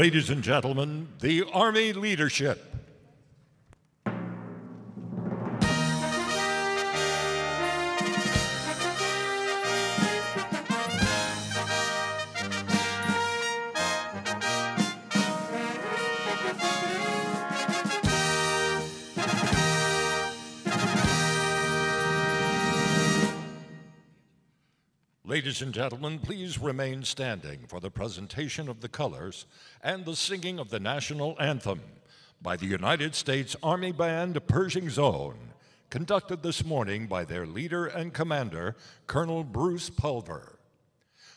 Ladies and gentlemen, the Army leadership. Ladies and gentlemen, please remain standing for the presentation of the colors and the singing of the national anthem by the United States Army Band Pershing's Own, conducted this morning by their leader and commander, Colonel Bruce Pulver.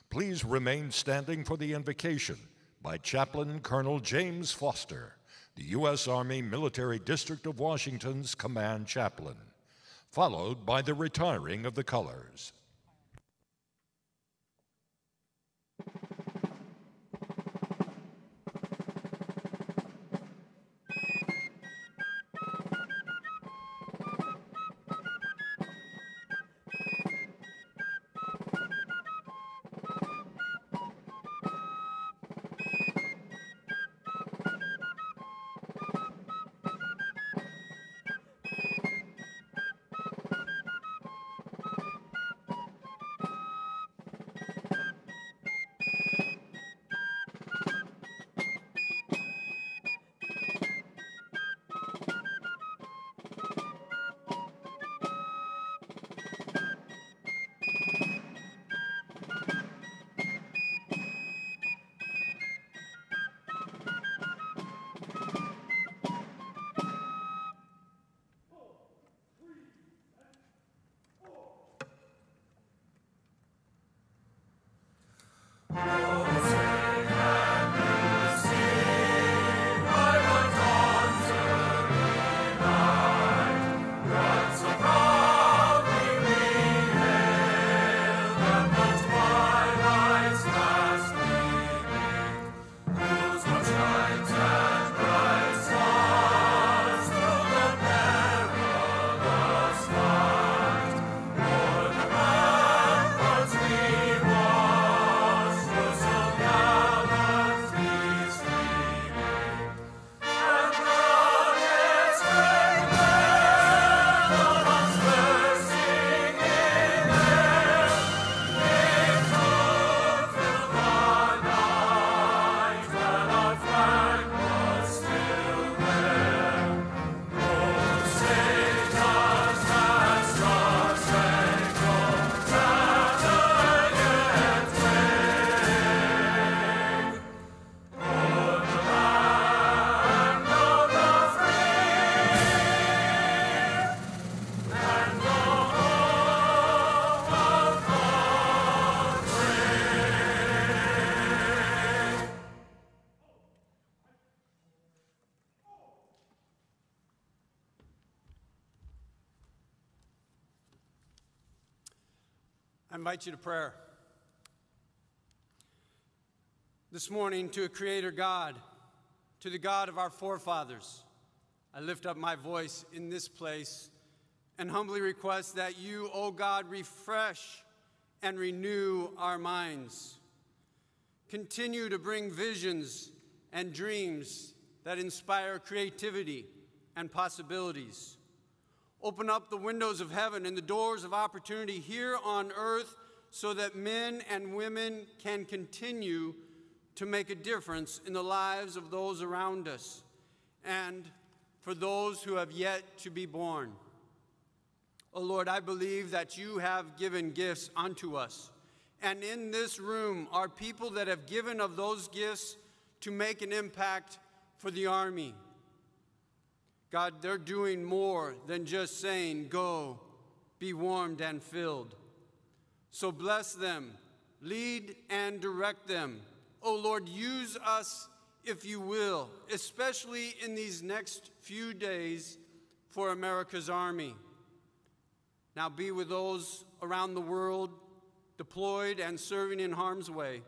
Please remain standing for the invocation by Chaplain Colonel James Foster, the U.S. Army Military District of Washington's command chaplain, followed by the retiring of the colors. Invite you to prayer. This morning, to a Creator God, to the God of our forefathers, I lift up my voice in this place and humbly request that you, O God, refresh and renew our minds. Continue to bring visions and dreams that inspire creativity and possibilities. Open up the windows of heaven and the doors of opportunity here on earth so that men and women can continue to make a difference in the lives of those around us and for those who have yet to be born. Oh Lord, I believe that you have given gifts unto us. And in this room are people that have given of those gifts to make an impact for the Army, God, they're doing more than just saying, Go, be warmed and filled. So bless them, lead and direct them. Oh Lord, use us if you will, especially in these next few days for America's Army. Now be with those around the world deployed and serving in harm's way.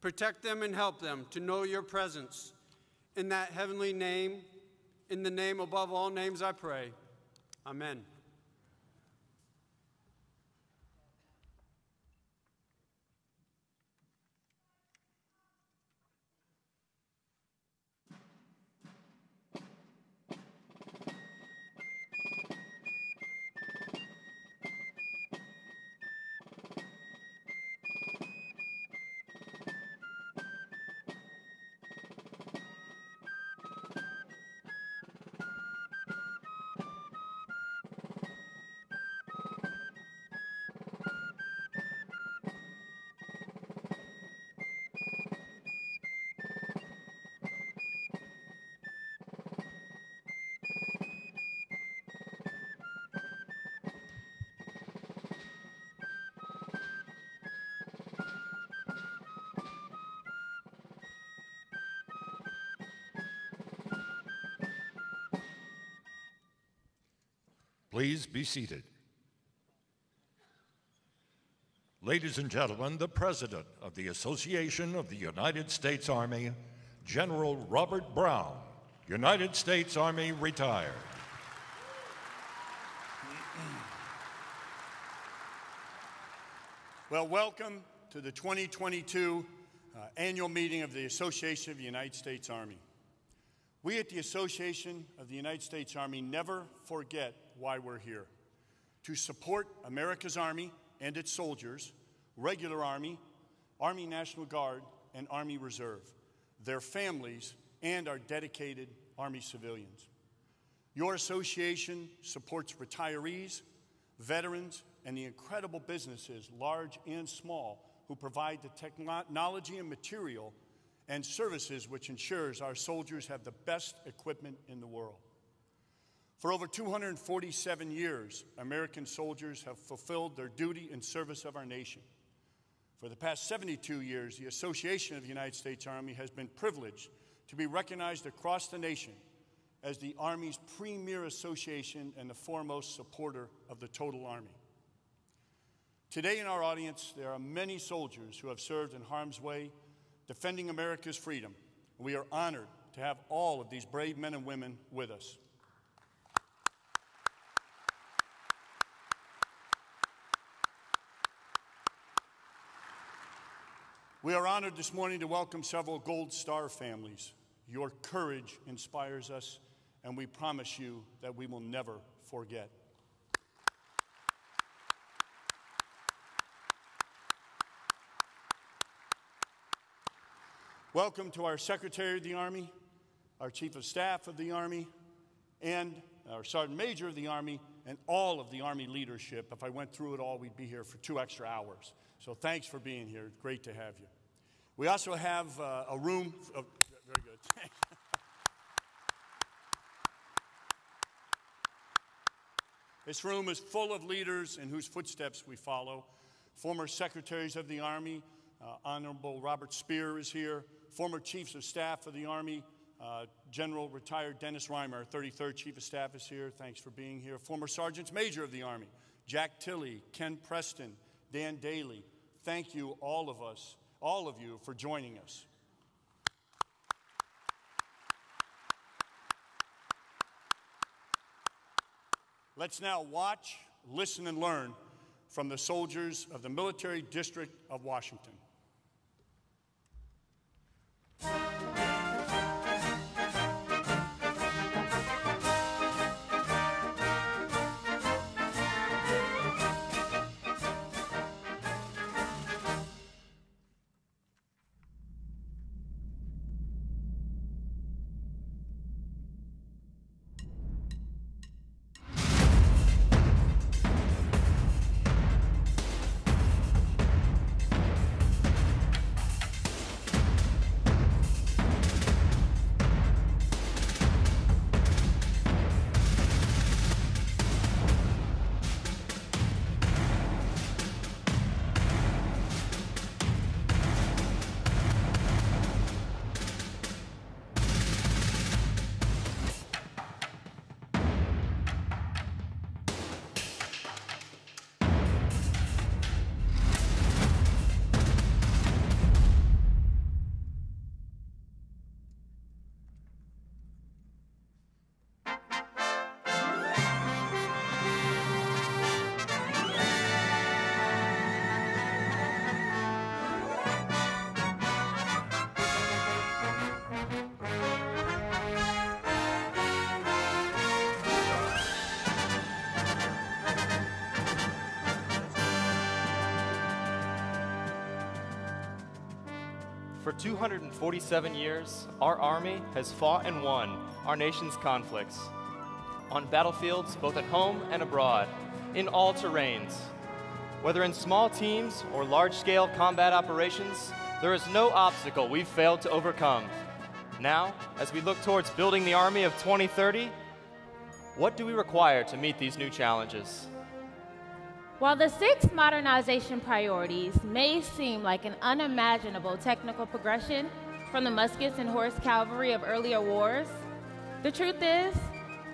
Protect them and help them to know your presence. In that heavenly name, in the name above all names, I pray. Amen. Please be seated. Ladies and gentlemen, the President of the Association of the United States Army, General Robert Brown, United States Army retired. Well, welcome to the 2022 uh, annual meeting of the Association of the United States Army. We at the Association of the United States Army never forget why we're here to support America's Army and its soldiers, regular Army, Army National Guard, and Army Reserve, their families, and our dedicated Army civilians. Your association supports retirees, veterans, and the incredible businesses, large and small, who provide the technology and material and services which ensures our soldiers have the best equipment in the world. For over 247 years, American soldiers have fulfilled their duty in service of our nation. For the past 72 years, the Association of the United States Army has been privileged to be recognized across the nation as the Army's premier association and the foremost supporter of the total Army. Today in our audience, there are many soldiers who have served in harm's way defending America's freedom. We are honored to have all of these brave men and women with us. We are honored this morning to welcome several Gold Star families. Your courage inspires us, and we promise you that we will never forget. Welcome to our Secretary of the Army, our Chief of Staff of the Army, and our Sergeant Major of the Army, and all of the Army leadership. If I went through it all, we'd be here for two extra hours. So thanks for being here. Great to have you. We also have uh, a room. Of, very good. this room is full of leaders in whose footsteps we follow. Former secretaries of the Army, uh, Honorable Robert Speer is here former chiefs of staff of the Army. Uh, General retired Dennis Reimer, 33rd Chief of Staff, is here. Thanks for being here. Former Sergeants Major of the Army, Jack Tilley, Ken Preston, Dan Dailey. Thank you, all of us, all of you, for joining us. Let's now watch, listen, and learn from the soldiers of the Military District of Washington. 247 years, our Army has fought and won our nation's conflicts. On battlefields, both at home and abroad, in all terrains. Whether in small teams or large scale combat operations, there is no obstacle we've failed to overcome. Now, as we look towards building the Army of 2030, what do we require to meet these new challenges? While the six modernization priorities may seem like an unimaginable technical progression from the muskets and horse cavalry of earlier wars, the truth is,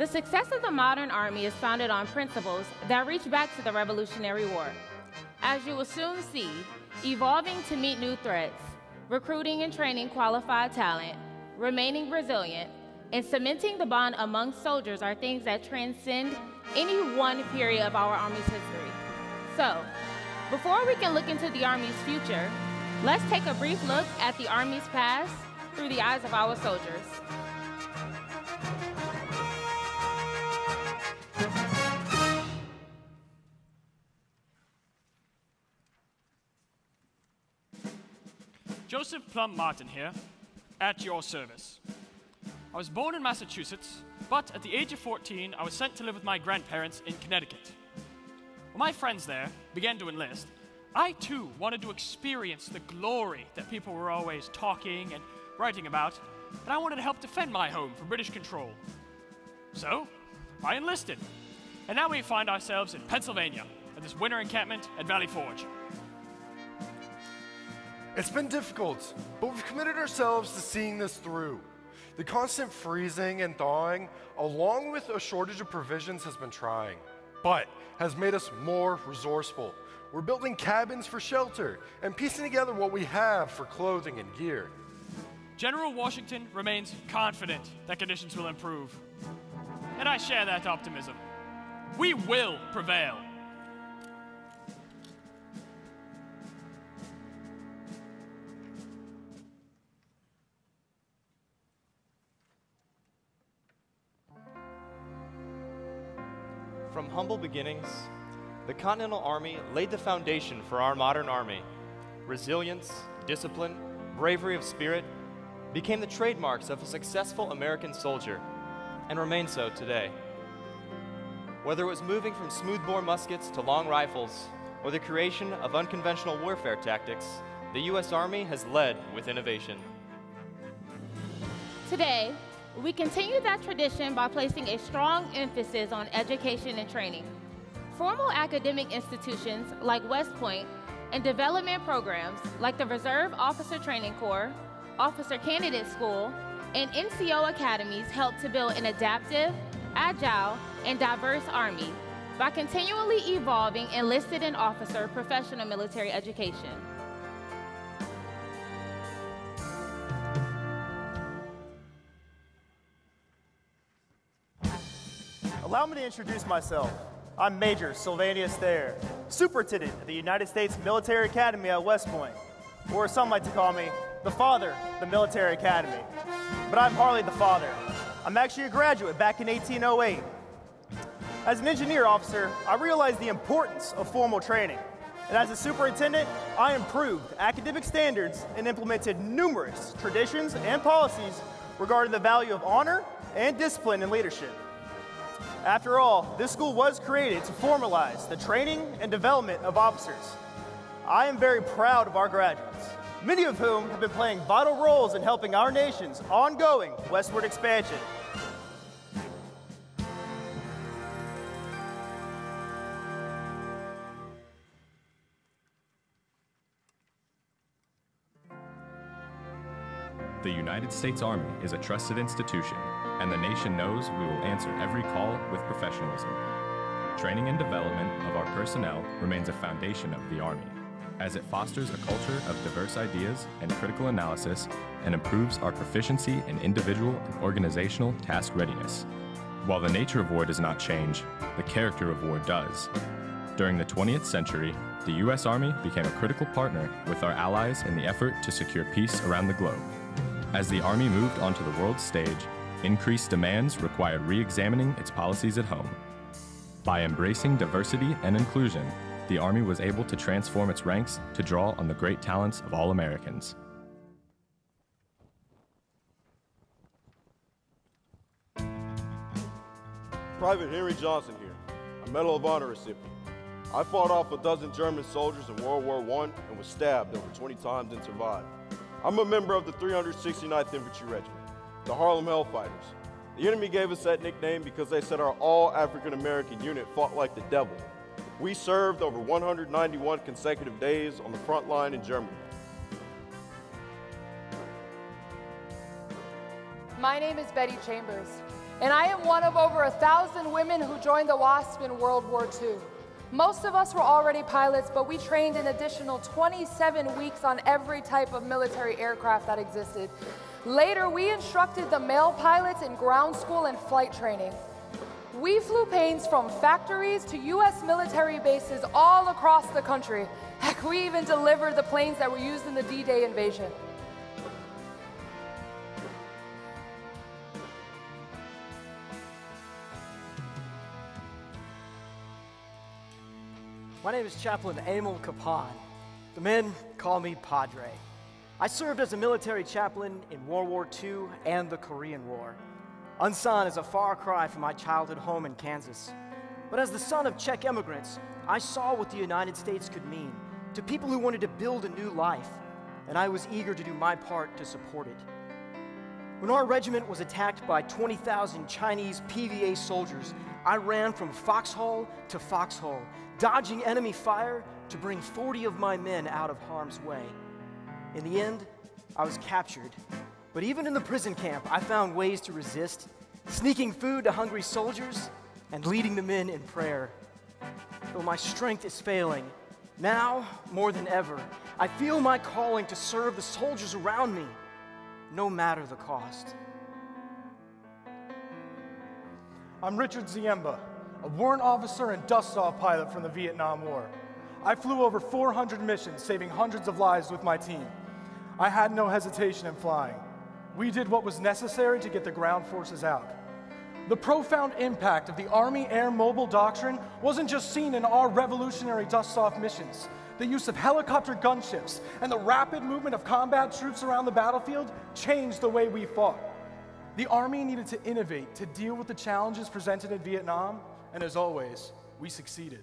The success of the modern Army is founded on principles that reach back to the Revolutionary War. As you will soon see, evolving to meet new threats, recruiting and training qualified talent, remaining resilient, and cementing the bond among soldiers are things that transcend any one period of our Army's history. So, before we can look into the Army's future, let's take a brief look at the Army's past through the eyes of our soldiers. Joseph Plum Martin here, at your service. I was born in Massachusetts, but at the age of 14, I was sent to live with my grandparents in Connecticut. When my friends there began to enlist, I too wanted to experience the glory that people were always talking and writing about, and I wanted to help defend my home from British control. So, I enlisted, and now we find ourselves in Pennsylvania at this winter encampment at Valley Forge. It's been difficult, but we've committed ourselves to seeing this through. The constant freezing and thawing, along with a shortage of provisions, has been trying, but has made us more resourceful. We're building cabins for shelter and piecing together what we have for clothing and gear. General Washington remains confident that conditions will improve. And I share that optimism. We will prevail. Humble beginnings, the Continental Army laid the foundation for our modern army. Resilience, discipline, bravery of spirit became the trademarks of a successful American soldier and remain so today. Whether it was moving from smoothbore muskets to long rifles or the creation of unconventional warfare tactics, the U.S. Army has led with innovation. Today, we continue that tradition by placing a strong emphasis on education and training. Formal academic institutions like West Point and development programs like the Reserve Officer Training Corps, Officer Candidate School, and NCO academies help to build an adaptive, agile, and diverse Army by continually evolving enlisted and officer professional military education. Allow me to introduce myself. I'm Major Sylvanus Thayer, Superintendent of the United States Military Academy at West Point, or some like to call me the father of the Military Academy. But I'm hardly the father. I'm actually a graduate back in 1808. As an engineer officer, I realized the importance of formal training. And as a superintendent, I improved academic standards and implemented numerous traditions and policies regarding the value of honor and discipline in leadership. After all, this school was created to formalize the training and development of officers. I am very proud of our graduates, many of whom have been playing vital roles in helping our nation's ongoing westward expansion. United States Army is a trusted institution, and the nation knows we will answer every call with professionalism. Training and development of our personnel remains a foundation of the Army, as it fosters a culture of diverse ideas and critical analysis and improves our proficiency in individual and organizational task readiness. While the nature of war does not change, the character of war does. During the 20th century, the U.S. Army became a critical partner with our allies in the effort to secure peace around the globe. As the Army moved onto the world stage, increased demands required re examining its policies at home. By embracing diversity and inclusion, the Army was able to transform its ranks to draw on the great talents of all Americans. Private Henry Johnson here, a Medal of Honor recipient. I fought off a dozen German soldiers in World War I and was stabbed over 20 times and survived. I'm a member of the 369th Infantry Regiment, the Harlem Hellfighters. The enemy gave us that nickname because they said our all African American unit fought like the devil. We served over 191 consecutive days on the front line in Germany. My name is Betty Chambers. and I am one of over a thousand women who joined the WASP in World War II. Most of us were already pilots, but we trained an additional 27 weeks on every type of military aircraft that existed. Later, we instructed the male pilots in ground school and flight training. We flew planes from factories to U.S. military bases all across the country. Heck, we even delivered the planes that were used in the D Day invasion. My name is Chaplain Emil Kapaun. The men call me Padre. I served as a military chaplain in World War II and the Korean War. Unsan is a far cry from my childhood home in Kansas. But as the son of Czech immigrants, I saw what the United States could mean to people who wanted to build a new life, and I was eager to do my part to support it. When our regiment was attacked by 20,000 Chinese PVA soldiers, I ran from foxhole to foxhole, dodging enemy fire to bring 40 of my men out of harm's way. In the end, I was captured. But even in the prison camp, I found ways to resist, sneaking food to hungry soldiers and leading the men in prayer. Though my strength is failing, now more than ever, I feel my calling to serve the soldiers around me, no matter the cost. I'm Richard Ziemba, a warrant officer and dust-off pilot from the Vietnam War. I flew over 400 missions, saving hundreds of lives with my team. I had no hesitation in flying. We did what was necessary to get the ground forces out. The profound impact of the Army Air Mobile Doctrine wasn't just seen in our revolutionary dust-off missions. The use of helicopter gunships and the rapid movement of combat troops around the battlefield changed the way we fought. The Army needed to innovate to deal with the challenges presented in Vietnam, and as always, we succeeded.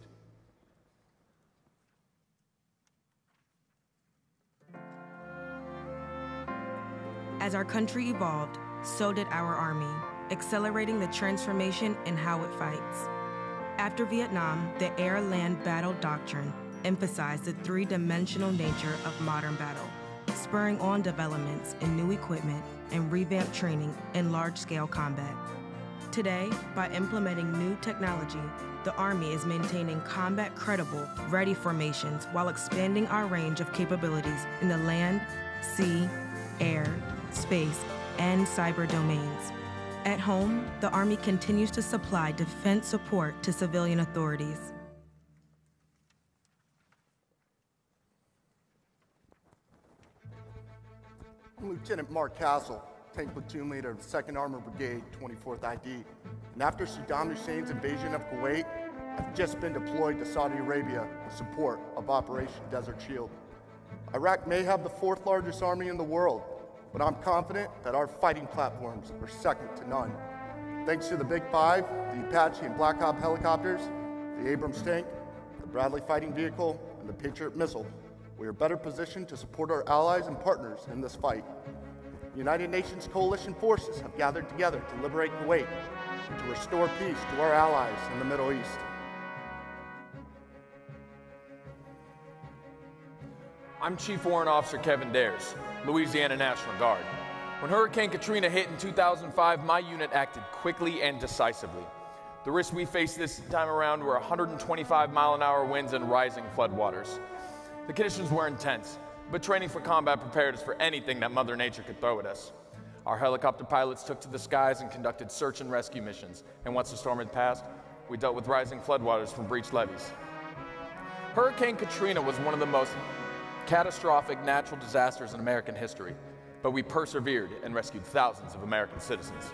As our country evolved, so did our Army, accelerating the transformation in how it fights. After Vietnam, the Air Land Battle Doctrine emphasized the three dimensional nature of modern battle, spurring on developments in new equipment and revamped training in large scale combat. Today, by implementing new technology, the Army is maintaining combat credible, ready formations while expanding our range of capabilities in the land, sea, air, space, and cyber domains. At home, the Army continues to supply defense support to civilian authorities. Lieutenant Mark Castle, tank platoon leader of 2nd Armored Brigade, 24th ID. And after Saddam Hussein's invasion of Kuwait, I've just been deployed to Saudi Arabia in support of Operation Desert Shield. Iraq may have the fourth largest army in the world, but I'm confident that our fighting platforms are second to none. Thanks to the Big Five, the Apache and Black Hawk helicopters, the Abrams tank, the Bradley fighting vehicle, and the Patriot missile, we are better positioned to support our allies and partners in this fight. United Nations coalition forces have gathered together to liberate Kuwait and to restore peace to our allies in the Middle East. I'm Chief Warrant Officer Kevin Dares, Louisiana National Guard. When Hurricane Katrina hit in 2005, my unit acted quickly and decisively. The risks we faced this time around were 125 mile an hour winds and rising floodwaters. The conditions were intense, but training for combat prepared us for anything that Mother Nature could throw at us. Our helicopter pilots took to the skies and conducted search and rescue missions, and once the storm had passed, we dealt with rising floodwaters from breached levees. Hurricane Katrina was one of the most catastrophic natural disasters in American history, but we persevered and rescued thousands of American citizens.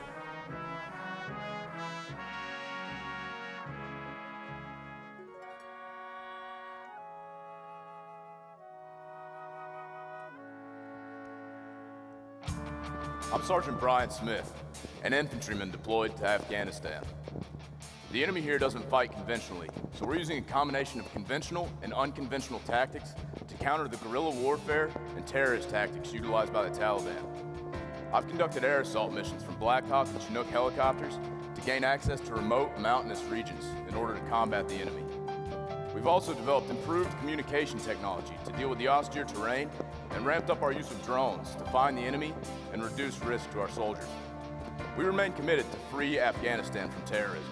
I'm Sergeant Brian Smith, an infantryman deployed to Afghanistan. The enemy here doesn't fight conventionally, so we're using a combination of conventional and unconventional tactics to counter the guerrilla warfare and terrorist tactics utilized by the Taliban. I've conducted air assault missions from Black Hawk and Chinook helicopters to gain access to remote mountainous regions in order to combat the enemy. We've also developed improved communication technology to deal with the austere terrain and ramped up our use of drones to find the enemy and reduce risk to our soldiers. we remain committed to free Afghanistan from terrorism.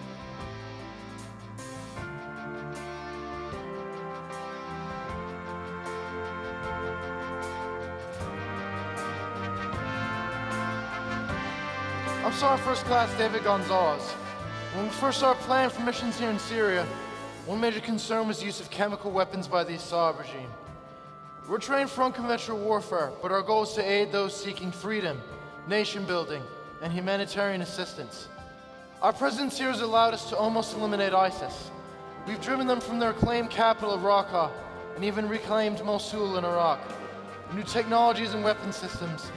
I'm Sergeant First Class David Gonzalez. When we first started planning for missions here in Syria, one major concern was the use of chemical weapons by the Assad regime. We're trained for unconventional warfare, but our goal is to aid those seeking freedom, nation building, and humanitarian assistance. Our presence here has allowed us to almost eliminate ISIS. We've driven them from their claimed capital of Raqqa and even reclaimed Mosul in Iraq. New technologies and weapon systems,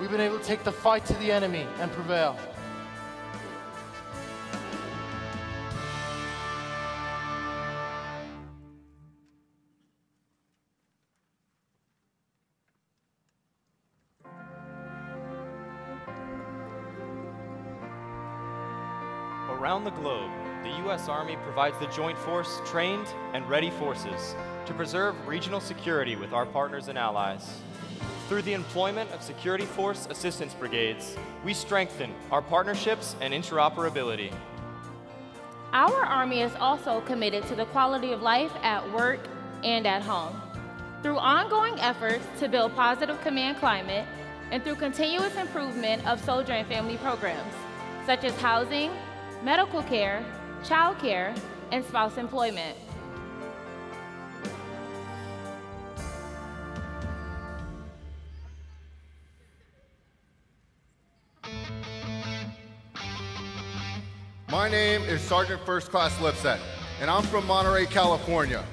we've been able to take the fight to the enemy and prevail. Around the globe, the U.S. Army provides the Joint Force trained and ready forces to preserve regional security with our partners and allies. Through the employment of Security Force Assistance Brigades, we strengthen our partnerships and interoperability. Our Army is also committed to the quality of life at work and at home. Through ongoing efforts to build positive command climate and through continuous improvement of soldier and family programs, such as housing, medical care, child care, and spouse employment. My name is Sergeant First Class Lipset, and I'm from Monterey, California.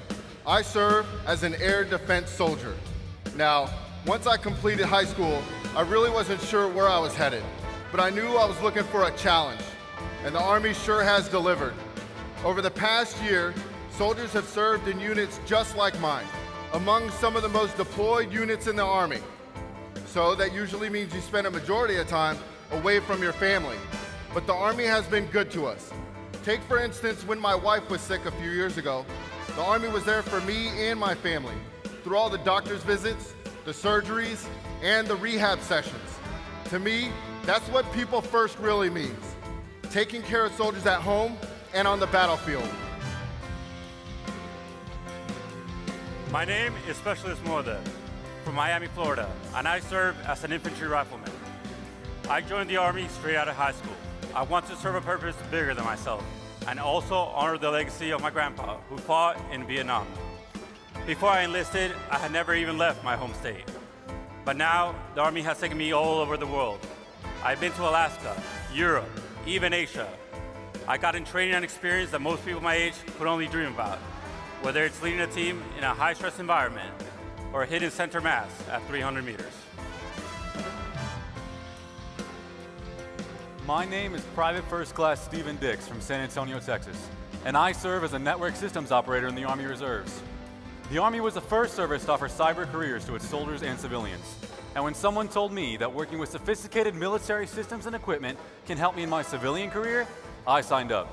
I serve as an air defense soldier. Now, once I completed high school, I really wasn't sure where I was headed, but I knew I was looking for a challenge, and the Army sure has delivered. Over the past year, soldiers have served in units just like mine, among some of the most deployed units in the Army. So that usually means you spend a majority of time away from your family. But the Army has been good to us. Take, for instance, when my wife was sick a few years ago, the Army was there for me and my family through all the doctor's visits, the surgeries, and the rehab sessions. To me, that's what people first really means taking care of soldiers at home and on the battlefield. My name is Specialist Moda from Miami, Florida, and I serve as an infantry rifleman. I joined the Army straight out of high school. I want to serve a purpose bigger than myself and also honor the legacy of my grandpa who fought in Vietnam. Before I enlisted, I had never even left my home state. But now, the Army has taken me all over the world. I've been to Alaska, Europe, even Asia. I got in training and experience that most people my age could only dream about, whether it's leading a team in a high stress environment or hitting center mass at 300 meters. My name is Private First Class Stephen Dix from San Antonio, Texas, and I serve as a network systems operator in the Army Reserves. The Army was the first service to offer cyber careers to its soldiers and civilians. And when someone told me that working with sophisticated military systems and equipment can help me in my civilian career, I signed up.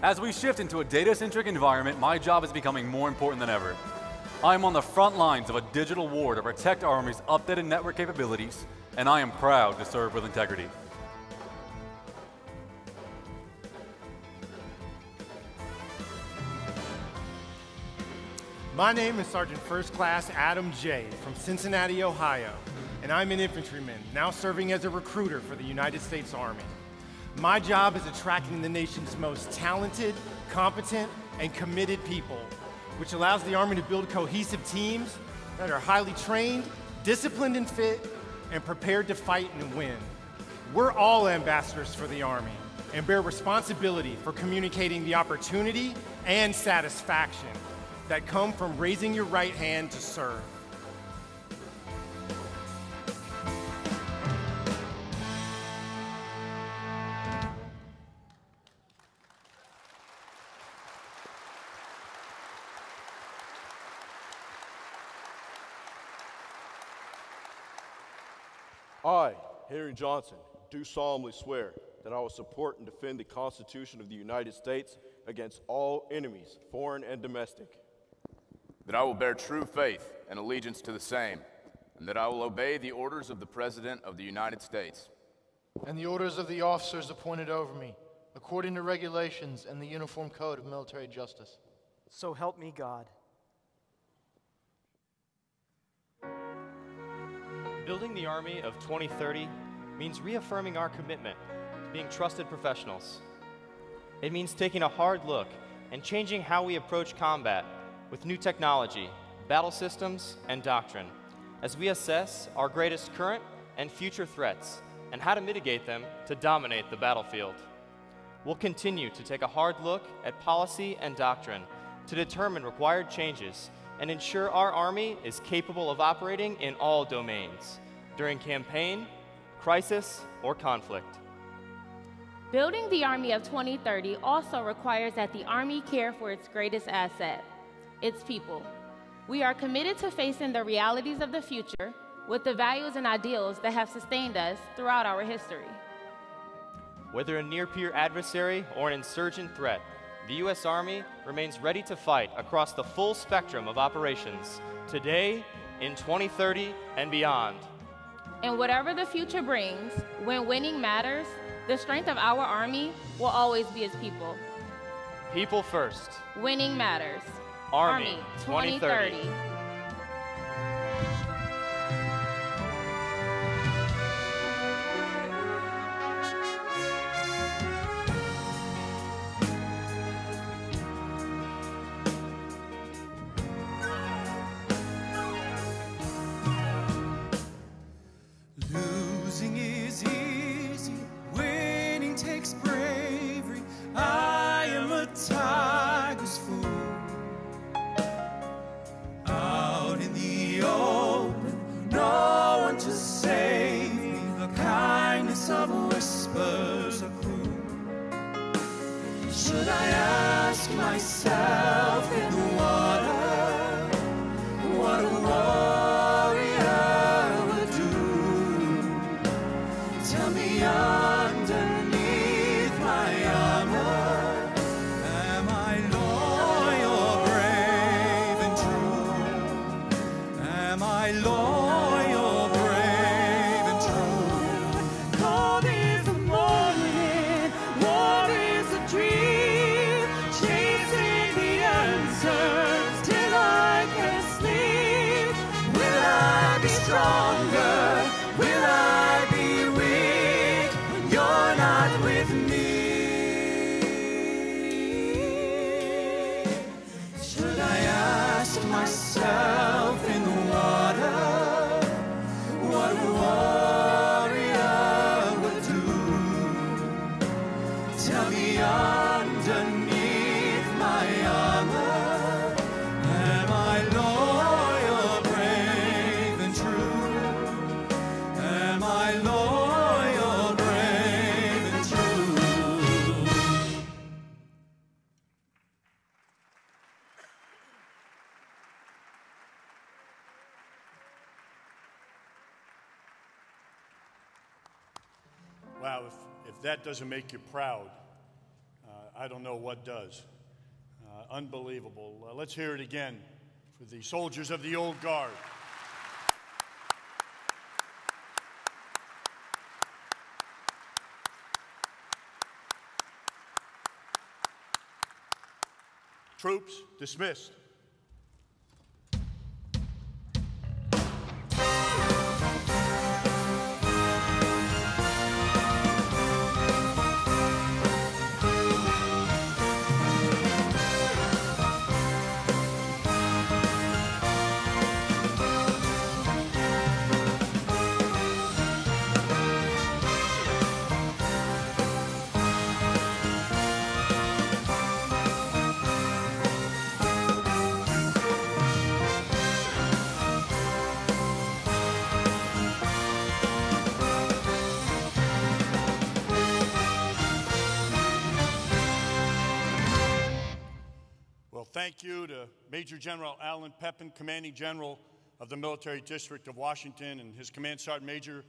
As we shift into a data centric environment, my job is becoming more important than ever. I am on the front lines of a digital war to protect our Army's updated network capabilities, and I am proud to serve with integrity. My name is Sergeant First Class Adam J. from Cincinnati, Ohio, and I'm an infantryman now serving as a recruiter for the United States Army. My job is attracting the nation's most talented, competent, and committed people, which allows the Army to build cohesive teams that are highly trained, disciplined and fit, and prepared to fight and win. We're all ambassadors for the Army and bear responsibility for communicating the opportunity and satisfaction that come from raising your right hand to serve. I, Henry Johnson, do solemnly swear that I will support and defend the Constitution of the United States against all enemies, foreign and domestic. That I will bear true faith and allegiance to the same, and that I will obey the orders of the President of the United States. and the orders of the officers appointed over me, according to regulations and the Uniform Code of Military Justice. So help me God. Building the Army of 2030 means reaffirming our commitment to being trusted professionals. It means taking a hard look and changing how we approach combat with new technology, battle systems, and doctrine as we assess our greatest current and future threats and how to mitigate them to dominate the battlefield. We'll continue to take a hard look at policy and doctrine to determine required changes and ensure our Army is capable of operating in all domains during campaign, crisis, or conflict. Building the Army of 2030 also requires that the Army care for its greatest asset, its people. We are committed to facing the realities of the future with the values and ideals that have sustained us throughout our history. Whether a near peer adversary or an insurgent threat, the U.S. Army remains ready to fight across the full spectrum of operations today, in 2030, and beyond. And whatever the future brings, when winning matters, the strength of our Army will always be its people. People first. Winning matters. Army, 2030. 2030. Doesn't make you proud, uh, I don't know what does. Uh, unbelievable. Uh, let's hear it again for the soldiers of the old guard. Troops dismissed. Major General Allan Pepin, Commanding General of the Military District of Washington, and his Command Sergeant Major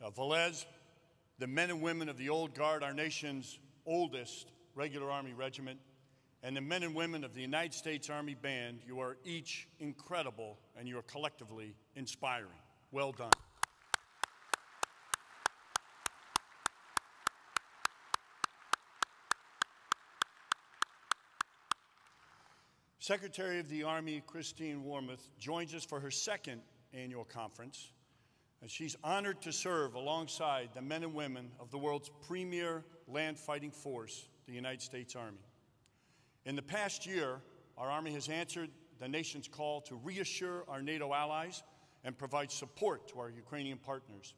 uh, Velez, the men and women of the Old Guard, our nation's oldest regular Army regiment, and the men and women of the United States Army Band. You are each incredible and you are collectively inspiring. Well done. Secretary of the Army Christine Wormuth joins us for her second annual conference, and she's honored to serve alongside the men and women of the world's premier land fighting force, the United States Army. In the past year, our Army has answered the nation's call to reassure our NATO allies and provide support to our Ukrainian partners.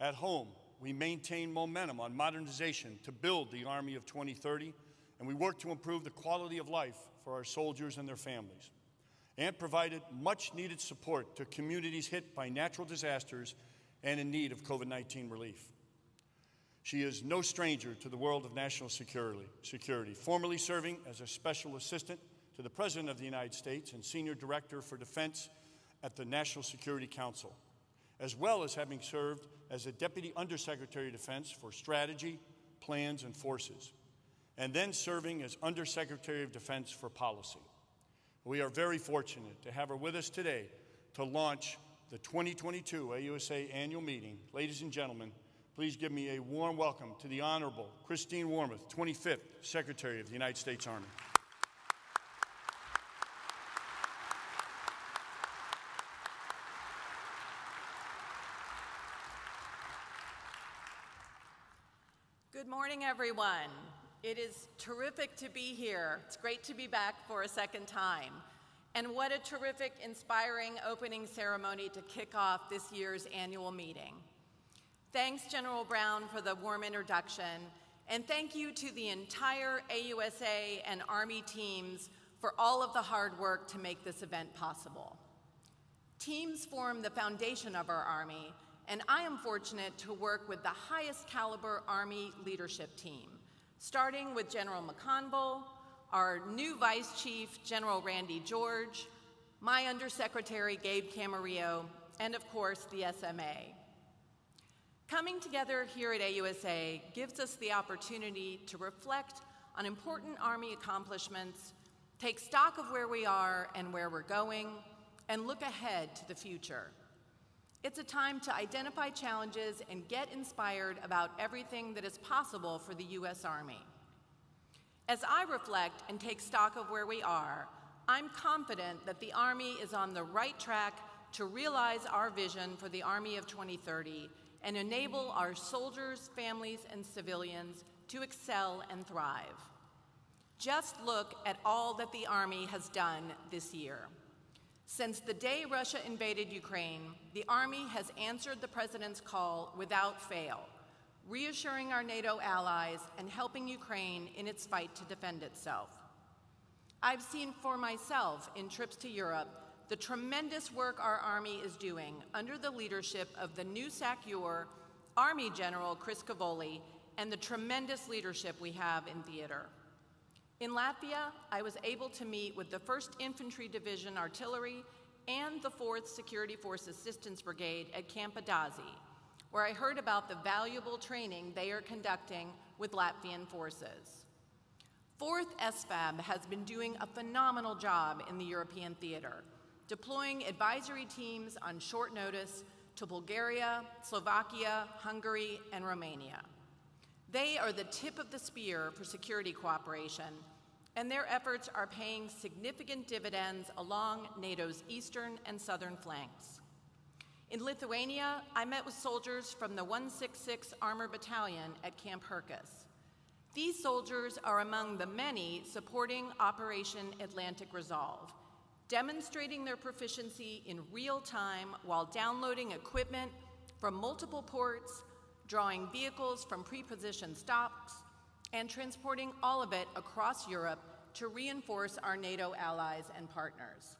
At home, we maintain momentum on modernization to build the Army of 2030, and we work to improve the quality of life for our soldiers and their families, and provided much needed support to communities hit by natural disasters and in need of COVID 19 relief. She is no stranger to the world of national security, security, formerly serving as a special assistant to the President of the United States and Senior Director for Defense at the National Security Council, as well as having served as a Deputy Undersecretary of Defense for Strategy, Plans, and Forces, and then serving as Undersecretary of Defense for Policy. We are very fortunate to have her with us today to launch the 2022 AUSA annual meeting. Ladies and gentlemen, please give me a warm welcome to the Honorable Christine Wormuth, 25th Secretary of the United States Army. Good morning, everyone. It is terrific to be here. It's great to be back for a second time. And what a terrific, inspiring opening ceremony to kick off this year's annual meeting. Thanks, General Brown, for the warm introduction, and thank you to the entire AUSA and Army teams for all of the hard work to make this event possible. Teams form the foundation of our Army, and I am fortunate to work with the highest caliber Army leadership team, starting with General McConville, our new Vice Chief, General Randy George, my Undersecretary, Gabe Camarillo, and of course, the SMA. Coming together here at AUSA gives us the opportunity to reflect on important Army accomplishments, take stock of where we are and where we're going, and look ahead to the future. It's a time to identify challenges and get inspired about everything that is possible for the U.S. Army. As I reflect and take stock of where we are, I'm confident that the Army is on the right track to realize our vision for the Army of 2030 and enable our soldiers, families, and civilians to excel and thrive. Just look at all that the Army has done this year. Since the day Russia invaded Ukraine, the Army has answered the President's call without fail, reassuring our NATO allies and helping Ukraine in its fight to defend itself. I've seen for myself in trips to Europe the tremendous work our Army is doing under the leadership of the new SACEUR Army General Chris Cavoli and the tremendous leadership we have in theater. In Latvia, I was able to meet with the 1st Infantry Division Artillery and the 4th Security Force Assistance Brigade at Camp Adazi, where I heard about the valuable training they are conducting with Latvian forces. 4th SFAB has been doing a phenomenal job in the European theater, deploying advisory teams on short notice to Bulgaria, Slovakia, Hungary, and Romania. They are the tip of the spear for security cooperation, and their efforts are paying significant dividends along NATO's eastern and southern flanks. In Lithuania, I met with soldiers from the 166 Armor Battalion at Camp Herkus. These soldiers are among the many supporting Operation Atlantic Resolve, demonstrating their proficiency in real time while downloading equipment from multiple ports drawing vehicles from pre-positioned stops, and transporting all of it across Europe to reinforce our NATO allies and partners.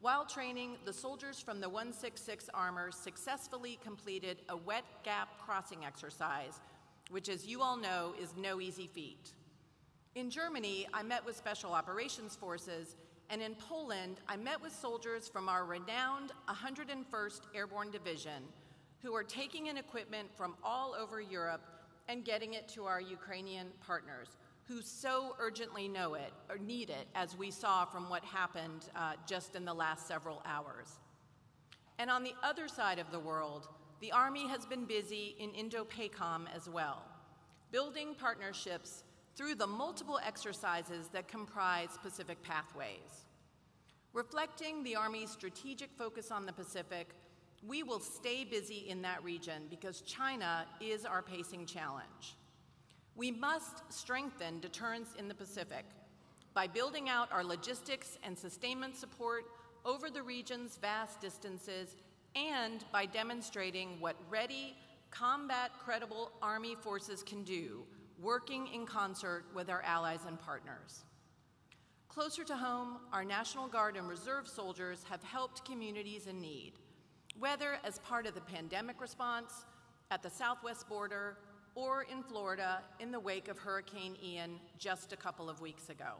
While training, the soldiers from the 166 Armor successfully completed a wet gap crossing exercise, which, as you all know, is no easy feat. In Germany, I met with Special Operations Forces, and in Poland, I met with soldiers from our renowned 101st Airborne Division who are taking in equipment from all over Europe and getting it to our Ukrainian partners who so urgently know it or need it, as we saw from what happened uh, just in the last several hours. And on the other side of the world, the Army has been busy in Indo-PACOM as well, building partnerships through the multiple exercises that comprise Pacific Pathways. Reflecting the Army's strategic focus on the Pacific, we will stay busy in that region because China is our pacing challenge. We must strengthen deterrence in the Pacific by building out our logistics and sustainment support over the region's vast distances and by demonstrating what ready, combat credible Army forces can do, working in concert with our allies and partners. Closer to home, our National Guard and Reserve soldiers have helped communities in need, whether as part of the pandemic response, at the southwest border, or in Florida in the wake of Hurricane Ian just a couple of weeks ago.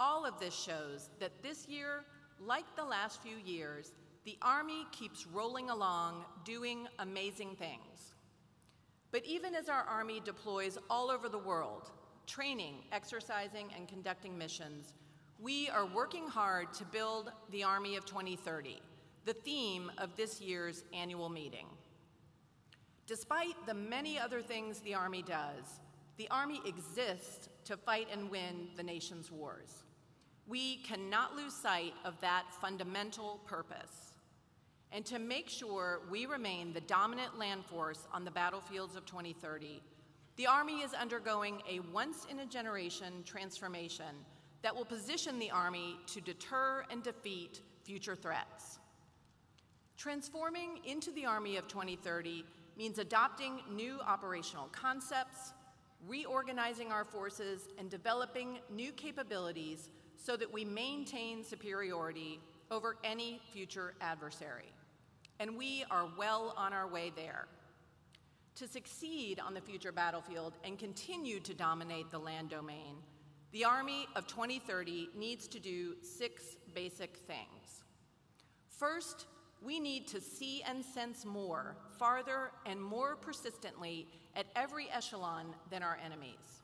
All of this shows that this year, like the last few years, the Army keeps rolling along doing amazing things. But even as our Army deploys all over the world, training, exercising, and conducting missions, we are working hard to build the Army of 2030, the theme of this year's annual meeting. Despite the many other things the Army does, the Army exists to fight and win the nation's wars. We cannot lose sight of that fundamental purpose. And to make sure we remain the dominant land force on the battlefields of 2030, the Army is undergoing a once in a generation transformation that will position the Army to deter and defeat future threats. Transforming into the Army of 2030 means adopting new operational concepts, reorganizing our forces, and developing new capabilities so that we maintain superiority over any future adversary. And we are well on our way there. To succeed on the future battlefield and continue to dominate the land domain, the Army of 2030 needs to do six basic things. First, we need to see and sense more, farther, and more persistently at every echelon than our enemies.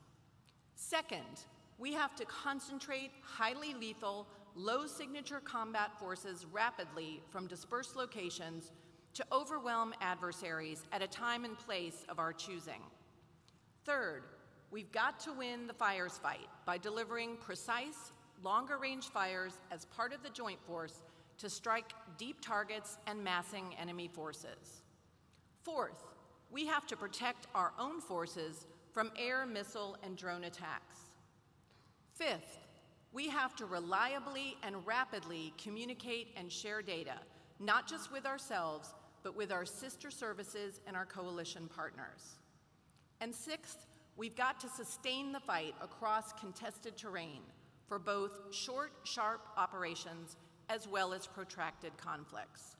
Second, we have to concentrate highly lethal, low signature combat forces rapidly from dispersed locations to overwhelm adversaries at a time and place of our choosing. Third, we've got to win the fires fight by delivering precise, longer range fires as part of the joint force to strike deep targets and massing enemy forces. Fourth, we have to protect our own forces from air, missile, and drone attacks. Fifth, we have to reliably and rapidly communicate and share data, not just with ourselves, but with our sister services and our coalition partners. And sixth, we've got to sustain the fight across contested terrain for both short, sharp operations as well as protracted conflicts.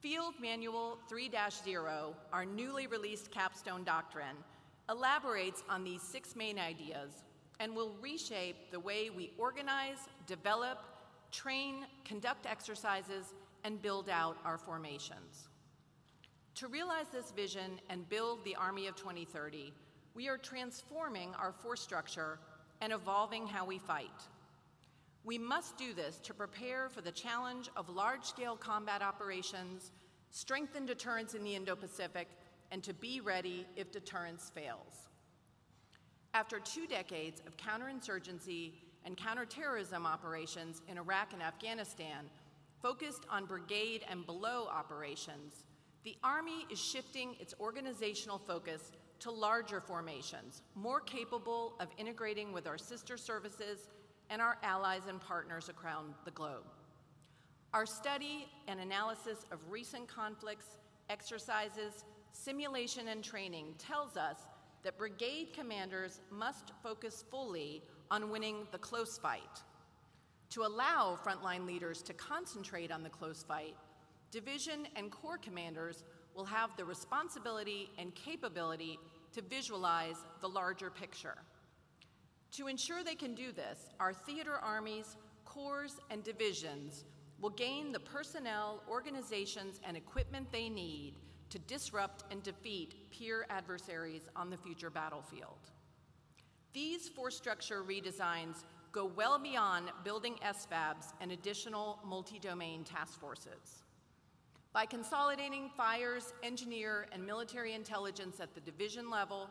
Field Manual 3 0, our newly released capstone doctrine, elaborates on these six main ideas and will reshape the way we organize, develop, train, conduct exercises, and build out our formations. To realize this vision and build the Army of 2030, we are transforming our force structure and evolving how we fight. We must do this to prepare for the challenge of large scale combat operations, strengthen deterrence in the Indo Pacific, and to be ready if deterrence fails. After two decades of counterinsurgency and counterterrorism operations in Iraq and Afghanistan, focused on brigade and below operations, the Army is shifting its organizational focus to larger formations, more capable of integrating with our sister services and our allies and partners around the globe. Our study and analysis of recent conflicts, exercises, simulation, and training tells us that brigade commanders must focus fully on winning the close fight. To allow frontline leaders to concentrate on the close fight, division and corps commanders will have the responsibility and capability to visualize the larger picture. To ensure they can do this, our theater armies, corps, and divisions will gain the personnel, organizations, and equipment they need to disrupt and defeat peer adversaries on the future battlefield. These force structure redesigns go well beyond building SFABs and additional multi-domain task forces. By consolidating fires, engineer, and military intelligence at the division level,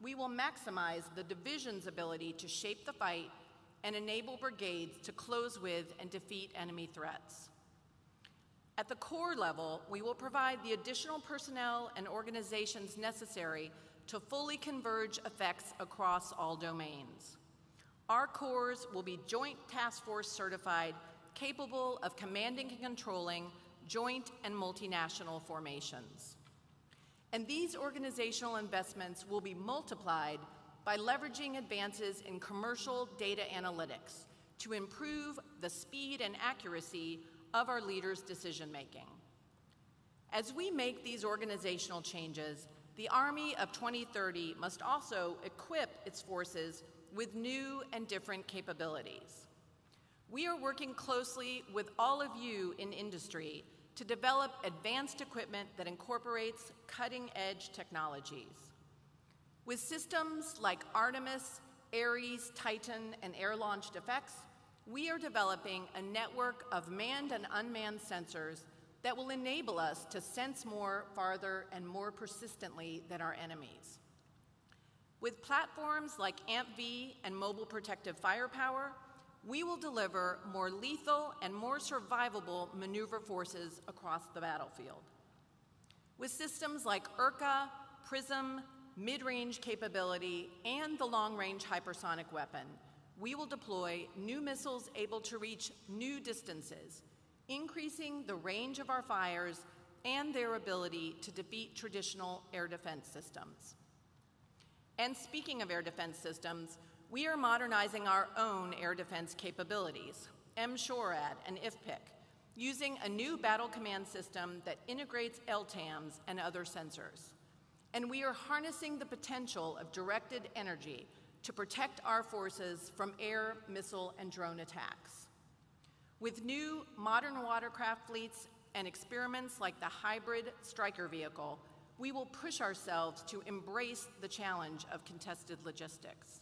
we will maximize the division's ability to shape the fight and enable brigades to close with and defeat enemy threats. At the corps level, we will provide the additional personnel and organizations necessary to fully converge effects across all domains. Our corps will be Joint Task Force certified, capable of commanding and controlling joint and multinational formations. And these organizational investments will be multiplied by leveraging advances in commercial data analytics to improve the speed and accuracy of our leaders' decision making. As we make these organizational changes, the Army of 2030 must also equip its forces with new and different capabilities. We are working closely with all of you in industry to develop advanced equipment that incorporates cutting edge technologies. With systems like Artemis, Ares, Titan, and air launched effects, we are developing a network of manned and unmanned sensors that will enable us to sense more, farther, and more persistently than our enemies. With platforms like AMP-V and Mobile Protective Firepower, we will deliver more lethal and more survivable maneuver forces across the battlefield. With systems like ERCA, PrSM, mid-range capability, and the long-range hypersonic weapon, we will deploy new missiles able to reach new distances, increasing the range of our fires and their ability to defeat traditional air defense systems. And speaking of air defense systems, we are modernizing our own air defense capabilities, M-SHORAD and IFPC, using a new battle command system that integrates LTAMDS and other sensors. And we are harnessing the potential of directed energy to protect our forces from air, missile, and drone attacks. With new modern watercraft fleets and experiments like the hybrid Stryker vehicle, we will push ourselves to embrace the challenge of contested logistics.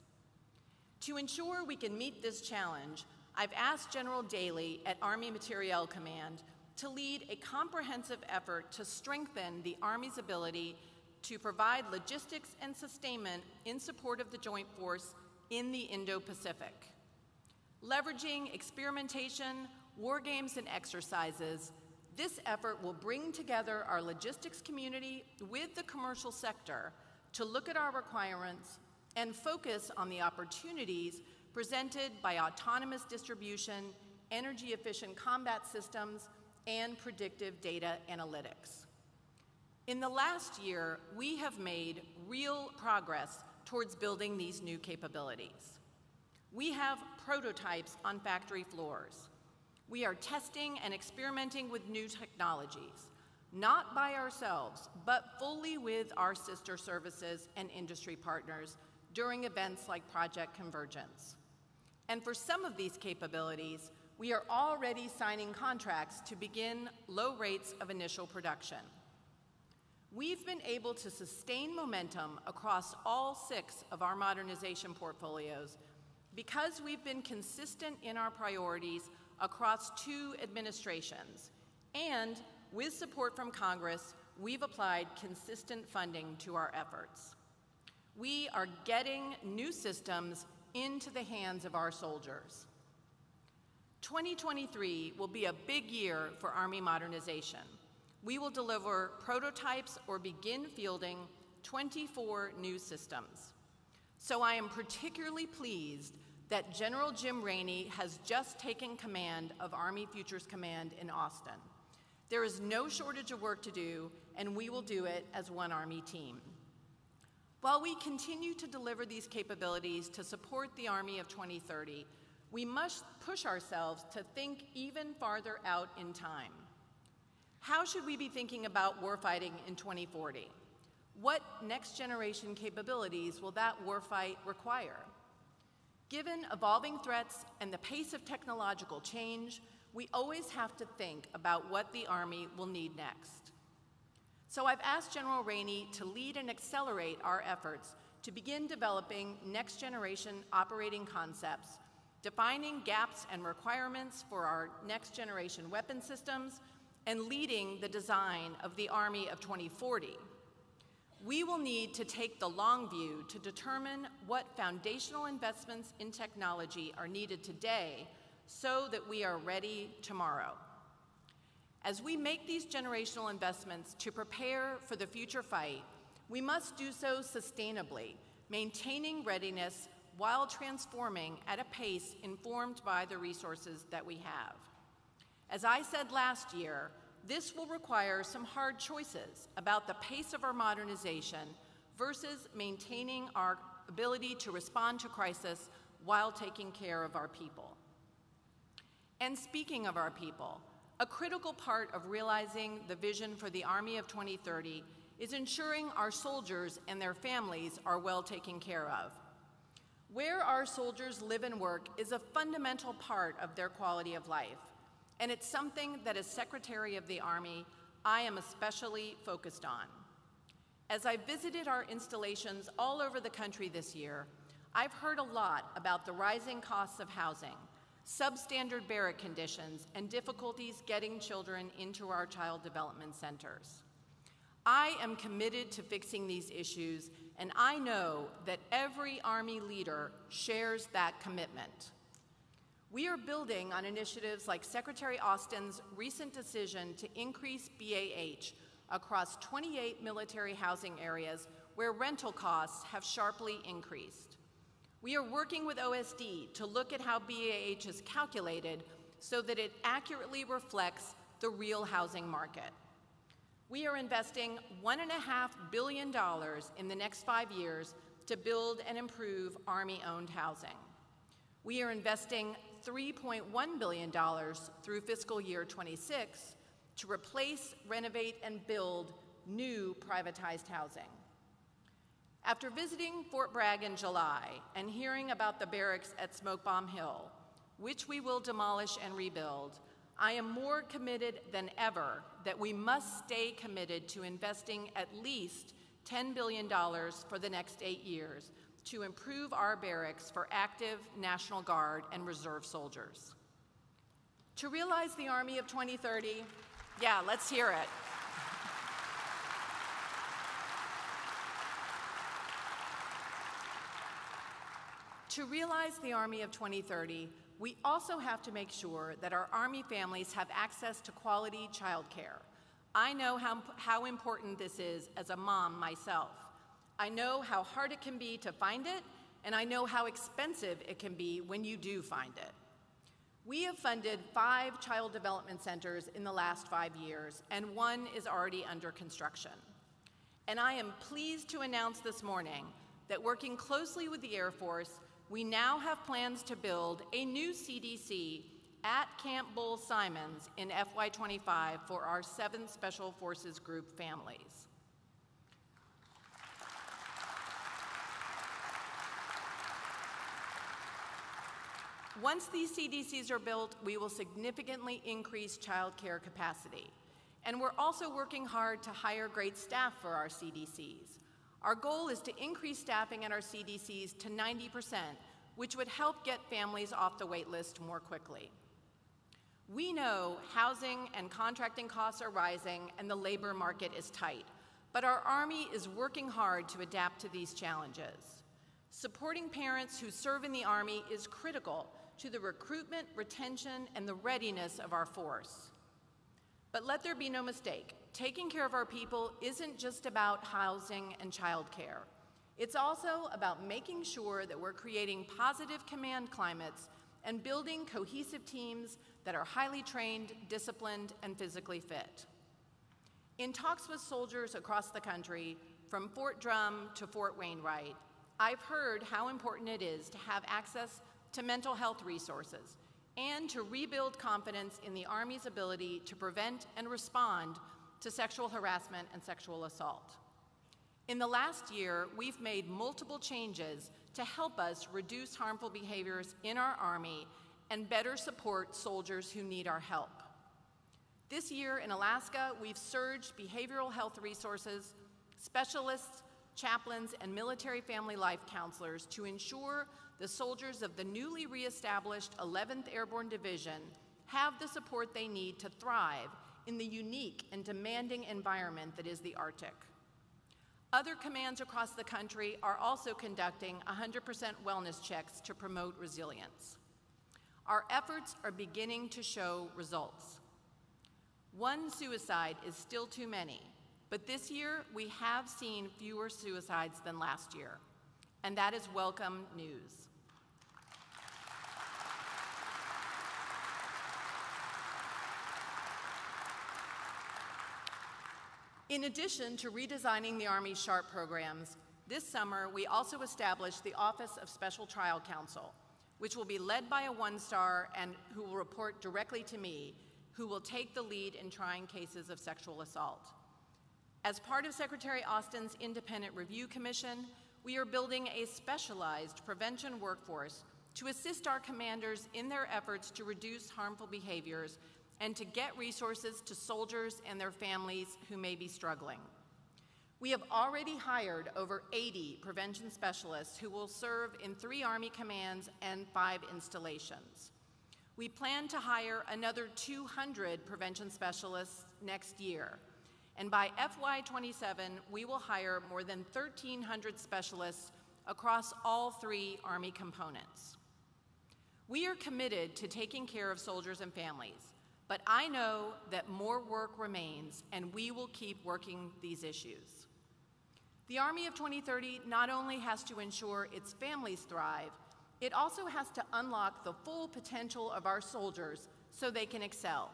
To ensure we can meet this challenge, I've asked General Daly at Army Materiel Command to lead a comprehensive effort to strengthen the Army's ability to provide logistics and sustainment in support of the Joint Force in the Indo-Pacific. Leveraging experimentation, war games, and exercises, this effort will bring together our logistics community with the commercial sector to look at our requirements and focus on the opportunities presented by autonomous distribution, energy efficient combat systems, and predictive data analytics. In the last year, we have made real progress towards building these new capabilities. We have prototypes on factory floors. We are testing and experimenting with new technologies, not by ourselves, but fully with our sister services and industry partners during events like Project Convergence. And for some of these capabilities, we are already signing contracts to begin low rates of initial production. We've been able to sustain momentum across all six of our modernization portfolios because we've been consistent in our priorities across two administrations, and with support from Congress, we've applied consistent funding to our efforts. We are getting new systems into the hands of our soldiers. 2023 will be a big year for Army modernization. We will deliver prototypes or begin fielding 24 new systems. So I am particularly pleased that General Jim Rainey has just taken command of Army Futures Command in Austin. There is no shortage of work to do, and we will do it as one Army team. While we continue to deliver these capabilities to support the Army of 2030, we must push ourselves to think even farther out in time. How should we be thinking about warfighting in 2040? What next generation capabilities will that warfight require? Given evolving threats and the pace of technological change, we always have to think about what the Army will need next. So I've asked General Rainey to lead and accelerate our efforts to begin developing next generation operating concepts, defining gaps and requirements for our next generation weapon systems, and leading the design of the Army of 2040. we will need to take the long view to determine what foundational investments in technology are needed today so that we are ready tomorrow. As we make these generational investments to prepare for the future fight, we must do so sustainably, maintaining readiness while transforming at a pace informed by the resources that we have. As I said last year, this will require some hard choices about the pace of our modernization versus maintaining our ability to respond to crisis while taking care of our people. And speaking of our people, a critical part of realizing the vision for the Army of 2030 is ensuring our soldiers and their families are well taken care of. Where our soldiers live and work is a fundamental part of their quality of life, and it's something that as Secretary of the Army, I am especially focused on. As I visited our installations all over the country this year, I've heard a lot about the rising costs of housing, substandard barrack conditions, and difficulties getting children into our child development centers. I am committed to fixing these issues, and I know that every Army leader shares that commitment. We are building on initiatives like Secretary Austin's recent decision to increase BAH across 28 military housing areas where rental costs have sharply increased. We are working with OSD to look at how BAH is calculated so that it accurately reflects the real housing market. We are investing $1.5 billion in the next five years to build and improve Army owned housing. We are investing $3.1 billion through fiscal year 26 to replace, renovate, and build new privatized housing. After visiting Fort Bragg in July and hearing about the barracks at Smoke Bomb Hill, which we will demolish and rebuild, I am more committed than ever that we must stay committed to investing at least $10 billion for the next eight years to improve our barracks for active National Guard and Reserve soldiers. To realize the Army of 2030, yeah, let's hear it. To realize the Army of 2030, we also have to make sure that our Army families have access to quality childcare. I know how, how important this is as a mom myself. I know how hard it can be to find it, and I know how expensive it can be when you do find it. We have funded five child development centers in the last five years, and one is already under construction. And I am pleased to announce this morning that working closely with the Air Force, we now have plans to build a new CDC at Camp Bull Simons in FY25 for our 7th Special Forces Group families. Once these CDCs are built, we will significantly increase child care capacity. And we're also working hard to hire great staff for our CDCs. Our goal is to increase staffing at our CDCs to 90%, which would help get families off the wait list more quickly. We know housing and contracting costs are rising and the labor market is tight, but our Army is working hard to adapt to these challenges. Supporting parents who serve in the Army is critical to the recruitment, retention, and the readiness of our force. But let there be no mistake, taking care of our people isn't just about housing and childcare. It's also about making sure that we're creating positive command climates and building cohesive teams that are highly trained, disciplined, and physically fit. In talks with soldiers across the country, from Fort Drum to Fort Wainwright, I've heard how important it is to have access to mental health resources and to rebuild confidence in the Army's ability to prevent and respond to sexual harassment and sexual assault. In the last year, we've made multiple changes to help us reduce harmful behaviors in our Army and better support soldiers who need our help. This year in Alaska, we've surged behavioral health resources, specialists, chaplains, and military family life counselors to ensure the soldiers of the newly reestablished 11th Airborne Division have the support they need to thrive in the unique and demanding environment that is the Arctic. Other commands across the country are also conducting 100% wellness checks to promote resilience. Our efforts are beginning to show results. One suicide is still too many, but this year we have seen fewer suicides than last year, and that is welcome news. In addition to redesigning the Army's SHARP programs, this summer we also established the Office of Special Trial Counsel, which will be led by a one-star and who will report directly to me, who will take the lead in trying cases of sexual assault. As part of Secretary Austin's Independent Review Commission, we are building a specialized prevention workforce to assist our commanders in their efforts to reduce harmful behaviors and to get resources to soldiers and their families who may be struggling. We have already hired over 80 prevention specialists who will serve in three Army commands and five installations. We plan to hire another 200 prevention specialists next year. And by FY27, we will hire more than 1,300 specialists across all three Army components. We are committed to taking care of soldiers and families, but I know that more work remains, and we will keep working these issues. The Army of 2030 not only has to ensure its families thrive, it also has to unlock the full potential of our soldiers so they can excel.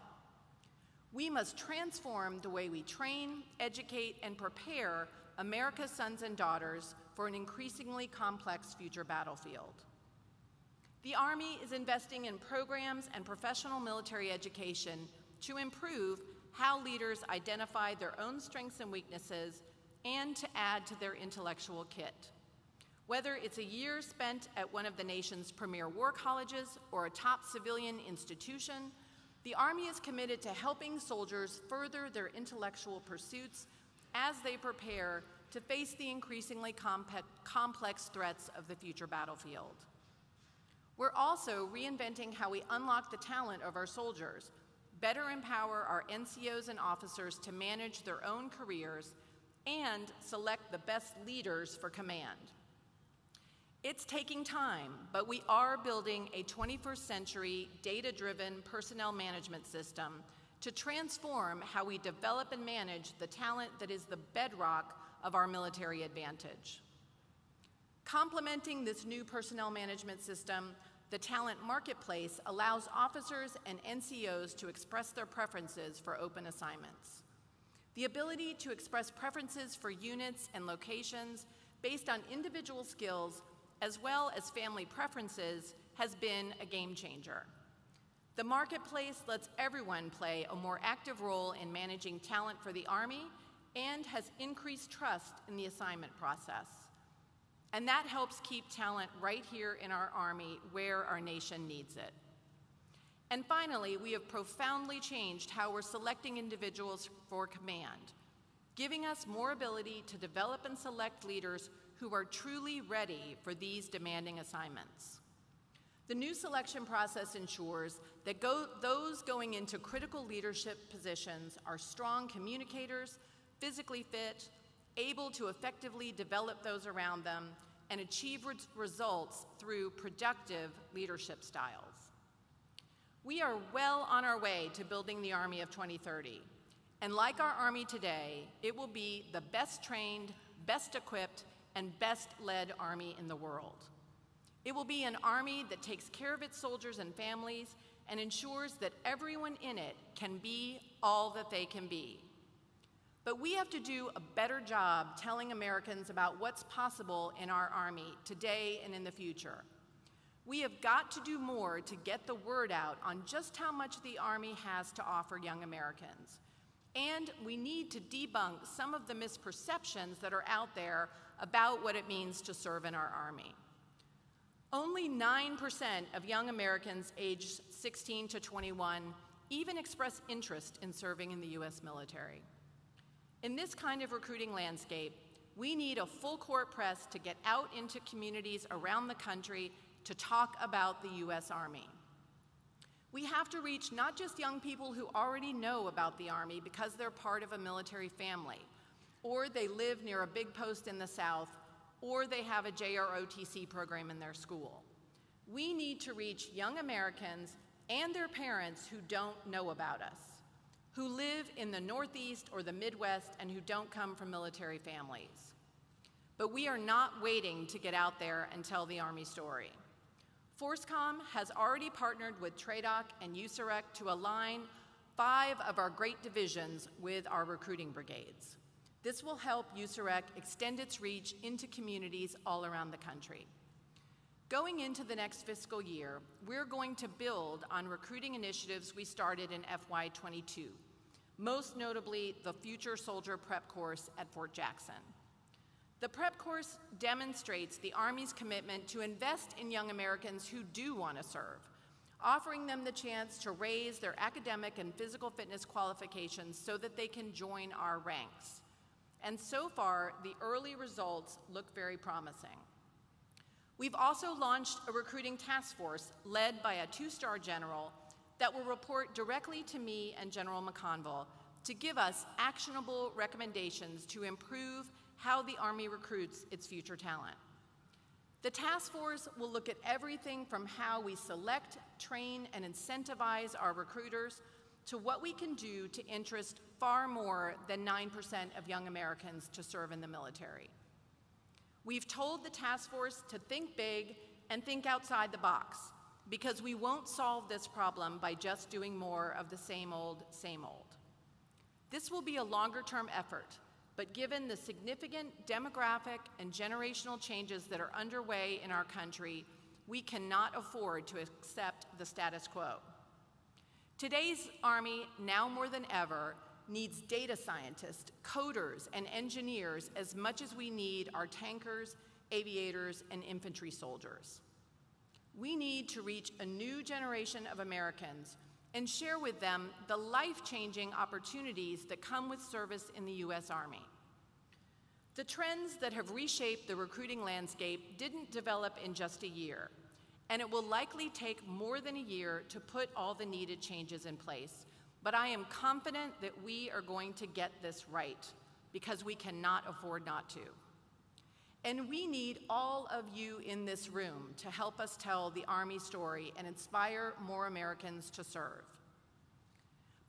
We must transform the way we train, educate, and prepare America's sons and daughters for an increasingly complex future battlefield. The Army is investing in programs and professional military education to improve how leaders identify their own strengths and weaknesses and to add to their intellectual kit. Whether it's a year spent at one of the nation's premier war colleges or a top civilian institution, the Army is committed to helping soldiers further their intellectual pursuits as they prepare to face the increasingly complex threats of the future battlefield. We're also reinventing how we unlock the talent of our soldiers, better empower our NCOs and officers to manage their own careers, and select the best leaders for command. It's taking time, but we are building a 21st century data driven personnel management system to transform how we develop and manage the talent that is the bedrock of our military advantage. Complementing this new personnel management system, the talent marketplace allows officers and NCOs to express their preferences for open assignments. The ability to express preferences for units and locations based on individual skills as well as family preferences has been a game changer. The marketplace lets everyone play a more active role in managing talent for the Army and has increased trust in the assignment process. And that helps keep talent right here in our Army where our nation needs it. And finally, we have profoundly changed how we're selecting individuals for command, giving us more ability to develop and select leaders who are truly ready for these demanding assignments. The new selection process ensures that go those going into critical leadership positions are strong communicators, physically fit, able to effectively develop those around them, and achieve res results through productive leadership styles. We are well on our way to building the Army of 2030. And like our Army today, it will be the best trained, best equipped, and best led Army in the world. It will be an Army that takes care of its soldiers and families and ensures that everyone in it can be all that they can be. But we have to do a better job telling Americans about what's possible in our Army today and in the future. We have got to do more to get the word out on just how much the Army has to offer young Americans. And we need to debunk some of the misperceptions that are out there about what it means to serve in our Army. Only 9% of young Americans aged 16 to 21 even express interest in serving in the U.S. military. In this kind of recruiting landscape, we need a full court press to get out into communities around the country to talk about the U.S. Army. We have to reach not just young people who already know about the Army because they're part of a military family, or they live near a big post in the South, or they have a JROTC program in their school. We need to reach young Americans and their parents who don't know about us, who live in the Northeast or the Midwest and who don't come from military families. But we are not waiting to get out there and tell the Army story. FORSCOM has already partnered with TRADOC and USAREC to align five of our great divisions with our recruiting brigades. This will help USAREC extend its reach into communities all around the country. Going into the next fiscal year, we're going to build on recruiting initiatives we started in FY22, most notably the Future Soldier Prep Course at Fort Jackson. The prep course demonstrates the Army's commitment to invest in young Americans who do want to serve, offering them the chance to raise their academic and physical fitness qualifications so that they can join our ranks. And so far, the early results look very promising. We've also launched a recruiting task force led by a two star general that will report directly to me and General McConville to give us actionable recommendations to improve how the Army recruits its future talent. The task force will look at everything from how we select, train, and incentivize our recruiters to what we can do to interest far more than 9% of young Americans to serve in the military. We've told the task force to think big and think outside the box because we won't solve this problem by just doing more of the same old, same old. This will be a longer term effort but given the significant demographic and generational changes that are underway in our country, we cannot afford to accept the status quo. Today's Army, now more than ever, needs data scientists, coders, and engineers as much as we need our tankers, aviators, and infantry soldiers. We need to reach a new generation of Americans and share with them the life-changing opportunities that come with service in the U.S. Army. The trends that have reshaped the recruiting landscape didn't develop in just a year, and it will likely take more than a year to put all the needed changes in place. But I am confident that we are going to get this right because we cannot afford not to. And we need all of you in this room to help us tell the Army story and inspire more Americans to serve.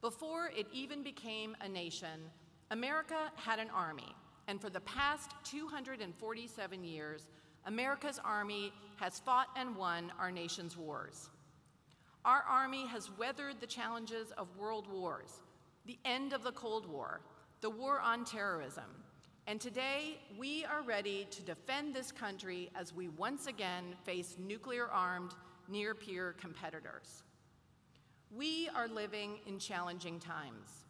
Before it even became a nation, America had an army, and for the past 247 years, America's Army has fought and won our nation's wars. Our Army has weathered the challenges of world wars, the end of the Cold War, the war on terrorism, and today, we are ready to defend this country as we once again face nuclear armed, near peer competitors. We are living in challenging times.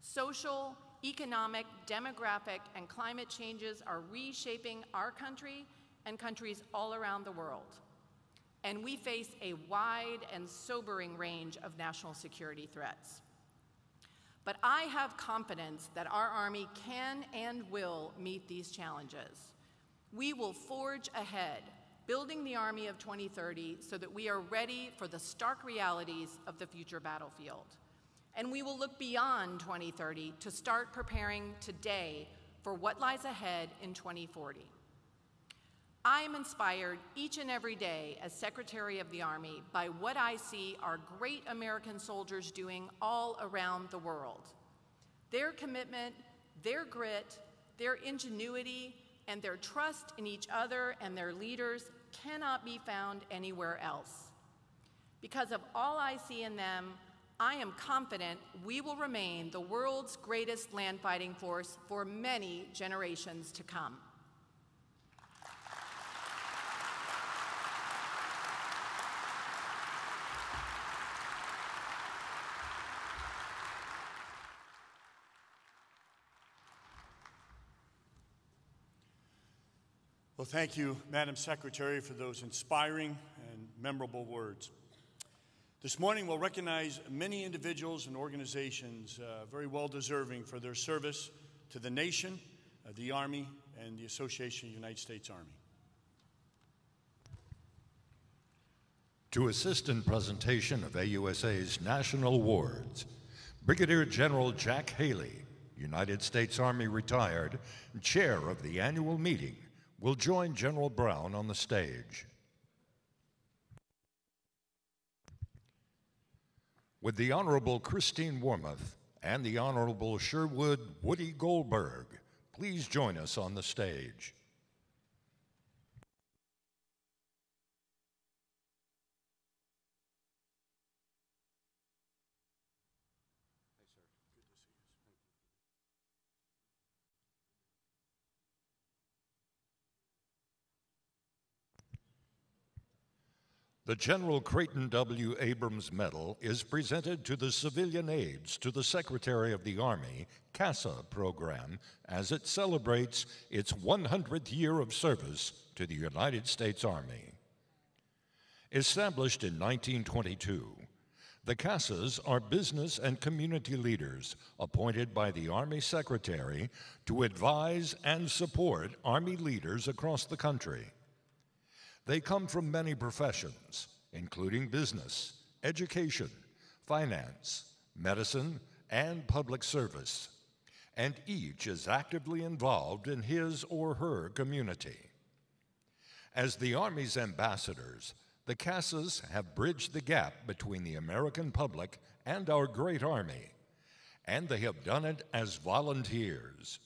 Social, economic, demographic, and climate changes are reshaping our country and countries all around the world. And we face a wide and sobering range of national security threats. But I have confidence that our Army can and will meet these challenges. We will forge ahead, building the Army of 2030 so that we are ready for the stark realities of the future battlefield. And we will look beyond 2030 to start preparing today for what lies ahead in 2040. I am inspired each and every day as Secretary of the Army by what I see our great American soldiers doing all around the world. Their commitment, their grit, their ingenuity, and their trust in each other and their leaders cannot be found anywhere else. Because of all I see in them, I am confident we will remain the world's greatest land fighting force for many generations to come. Well, thank you, Madam Secretary, for those inspiring and memorable words. This morning, we'll recognize many individuals and organizations uh, very well deserving for their service to the nation, uh, the Army, and the Association of United States Army. To assist in presentation of AUSA's national awards, Brigadier General Jack Haley, United States Army retired, chair of the annual meeting, will join General Brown on the stage. With the Honorable Christine Wormuth and the Honorable Sherwood Woody Goldberg, please join us on the stage. The General Creighton W. Abrams Medal is presented to the civilian aides to the Secretary of the Army CASA program as it celebrates its 100th year of service to the United States Army. Established in 1922, the CASAs are business and community leaders appointed by the Army Secretary to advise and support Army leaders across the country. They come from many professions, including business, education, finance, medicine, and public service, and each is actively involved in his or her community. As the Army's ambassadors, the CASAs have bridged the gap between the American public and our great Army, and they have done it as volunteers.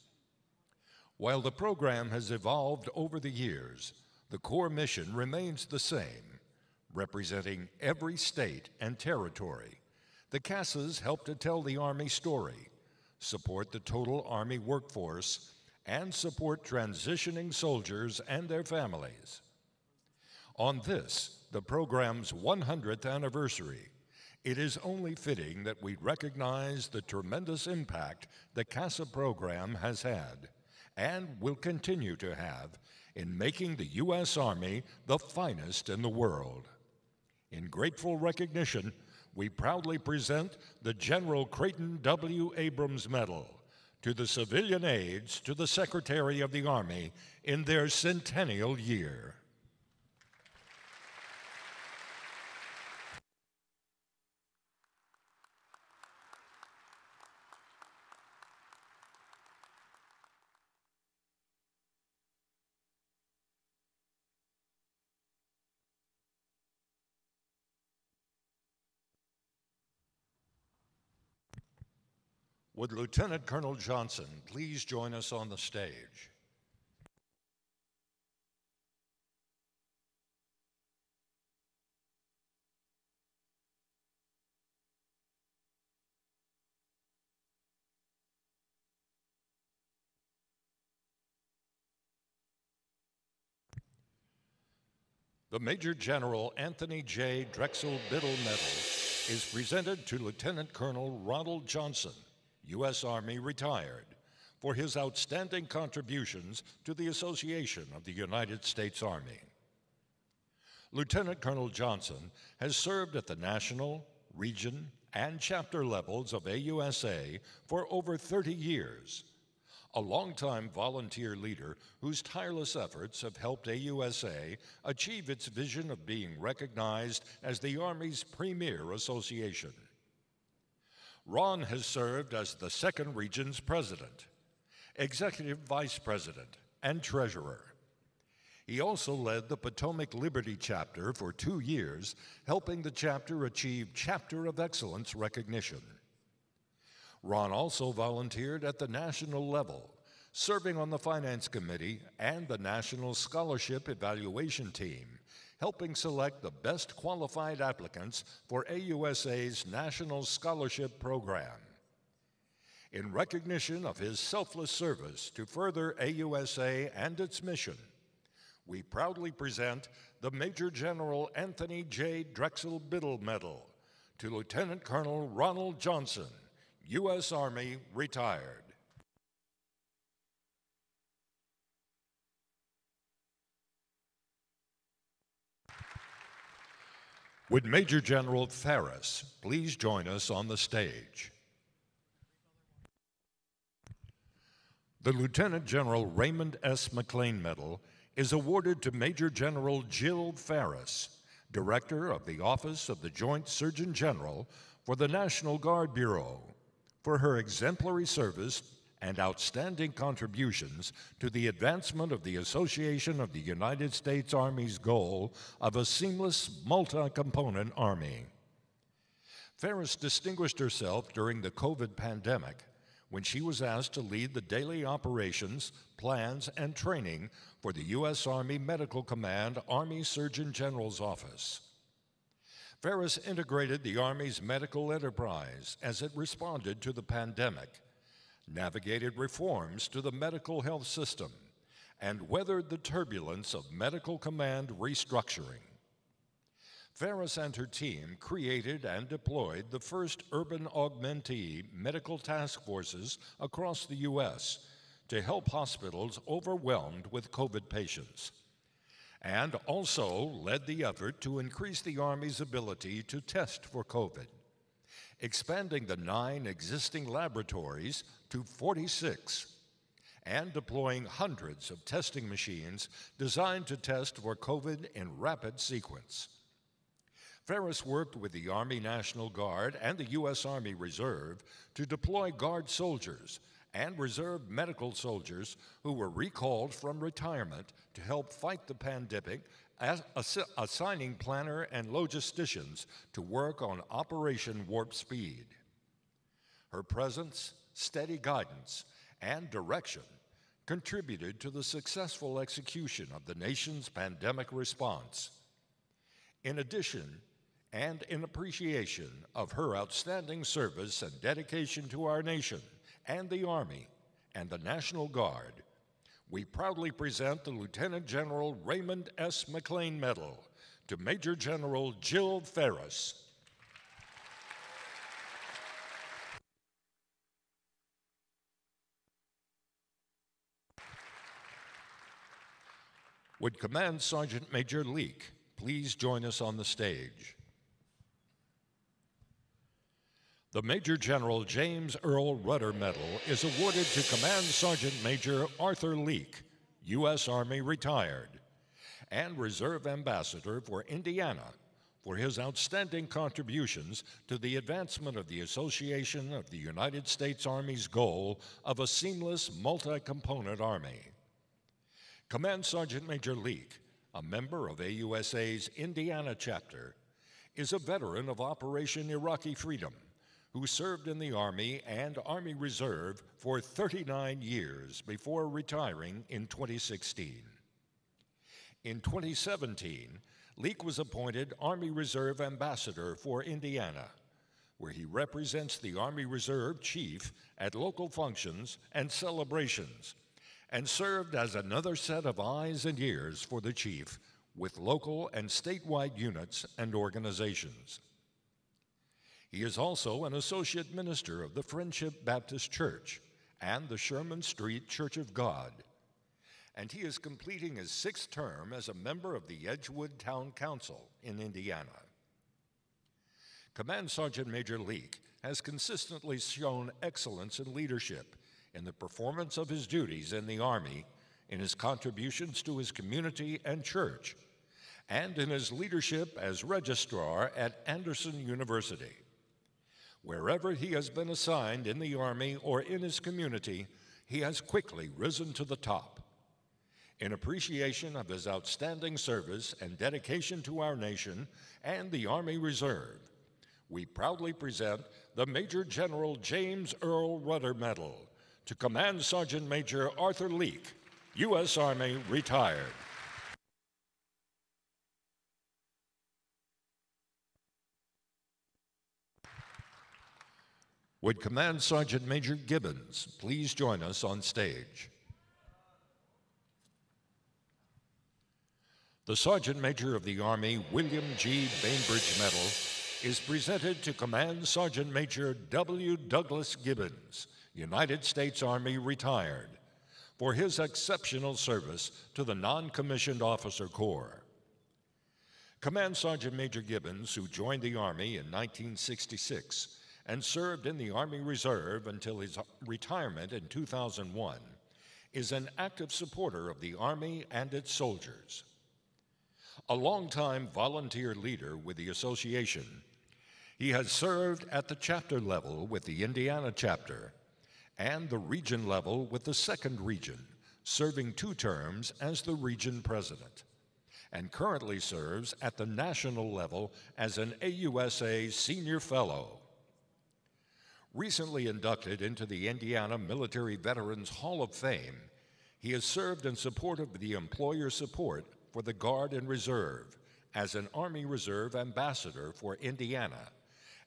While the program has evolved over the years, the core mission remains the same, representing every state and territory. The CASAs help to tell the Army story, support the total Army workforce, and support transitioning soldiers and their families. On this, the program's 100th anniversary, it is only fitting that we recognize the tremendous impact the CASA program has had and will continue to have in making the U.S. Army the finest in the world. In grateful recognition, we proudly present the General Creighton W. Abrams Medal to the civilian aides to the Secretary of the Army in their centennial year. Would Lieutenant Colonel Johnson please join us on the stage? The Major General Anthony J. Drexel Biddle Medal is presented to Lieutenant Colonel Ronald Johnson U.S. Army retired, for his outstanding contributions to the Association of the United States Army. Lieutenant Colonel Johnson has served at the national, region, and chapter levels of AUSA for over 30 years, a longtime volunteer leader whose tireless efforts have helped AUSA achieve its vision of being recognized as the Army's premier association. Ron has served as the Second Region's president, executive vice president, and treasurer. He also led the Potomac Liberty chapter for two years, helping the chapter achieve Chapter of Excellence recognition. Ron also volunteered at the national level, serving on the Finance Committee and the National Scholarship Evaluation Team, helping select the best qualified applicants for AUSA's National Scholarship Program. In recognition of his selfless service to further AUSA and its mission, we proudly present the Major General Anthony J. Drexel Biddle Medal to Lieutenant Colonel Ronald Johnson, U.S. Army, retired. Would Major General Faris please join us on the stage? The Lieutenant General Raymond S. McLean Medal is awarded to Major General Jill Faris, Director of the Office of the Joint Surgeon General for the National Guard Bureau, for her exemplary service and outstanding contributions to the advancement of the Association of the United States Army's goal of a seamless multi component Army. Faris distinguished herself during the COVID pandemic when she was asked to lead the daily operations, plans, and training for the U.S. Army Medical Command Army Surgeon General's Office. Faris integrated the Army's medical enterprise as it responded to the pandemic, navigated reforms to the medical health system, and weathered the turbulence of medical command restructuring. Faris and her team created and deployed the first urban augmentee medical task forces across the U.S. to help hospitals overwhelmed with COVID patients, and also led the effort to increase the Army's ability to test for COVID, expanding the nine existing laboratories to 46 and deploying hundreds of testing machines designed to test for COVID in rapid sequence. Faris worked with the Army National Guard and the U.S. Army Reserve to deploy Guard soldiers and Reserve medical soldiers who were recalled from retirement to help fight the pandemic, assigning planner and logisticians to work on Operation Warp Speed. Her presence, steady guidance, and direction contributed to the successful execution of the nation's pandemic response. In addition, and in appreciation of her outstanding service and dedication to our nation and the Army and the National Guard, we proudly present the Lieutenant General Raymond S. McLean Medal to Major General Jill Faris. Would Command Sergeant Major Leake please join us on the stage? The Major General James Earl Rudder Medal is awarded to Command Sergeant Major Arthur Leake, U.S. Army retired, and Reserve Ambassador for Indiana for his outstanding contributions to the advancement of the Association of the United States Army's goal of a seamless multi component Army. Command Sergeant Major Leake, a member of AUSA's Indiana chapter, is a veteran of Operation Iraqi Freedom who served in the Army and Army Reserve for 39 years before retiring in 2016. In 2017, Leake was appointed Army Reserve Ambassador for Indiana, where he represents the Army Reserve Chief at local functions and celebrations, and served as another set of eyes and ears for the Chief with local and statewide units and organizations. He is also an associate minister of the Friendship Baptist Church and the Sherman Street Church of God. And he is completing his sixth term as a member of the Edgewood Town Council in Indiana. Command Sergeant Major Leake has consistently shown excellence in leadership in the performance of his duties in the Army, in his contributions to his community and church, and in his leadership as registrar at Anderson University. Wherever he has been assigned in the Army or in his community, he has quickly risen to the top. In appreciation of his outstanding service and dedication to our nation and the Army Reserve, we proudly present the Major General James Earl Rudder Medal to Command Sergeant Major Arthur Leake, U.S. Army, retired. Would Command Sergeant Major Gibbons please join us on stage? The Sergeant Major of the Army William G. Bainbridge Medal is presented to Command Sergeant Major W. Douglas Gibbons, United States Army retired, for his exceptional service to the Non Commissioned Officer Corps. Command Sergeant Major Gibbons, who joined the Army in 1966, and served in the Army Reserve until his retirement in 2001, is an active supporter of the Army and its soldiers. A longtime volunteer leader with the association, he has served at the chapter level with the Indiana chapter and the region level with the second region, serving two terms as the region president, and currently serves at the national level as an AUSA Senior Fellow. Recently inducted into the Indiana Military Veterans Hall of Fame, he has served in support of the employer support for the Guard and Reserve as an Army Reserve Ambassador for Indiana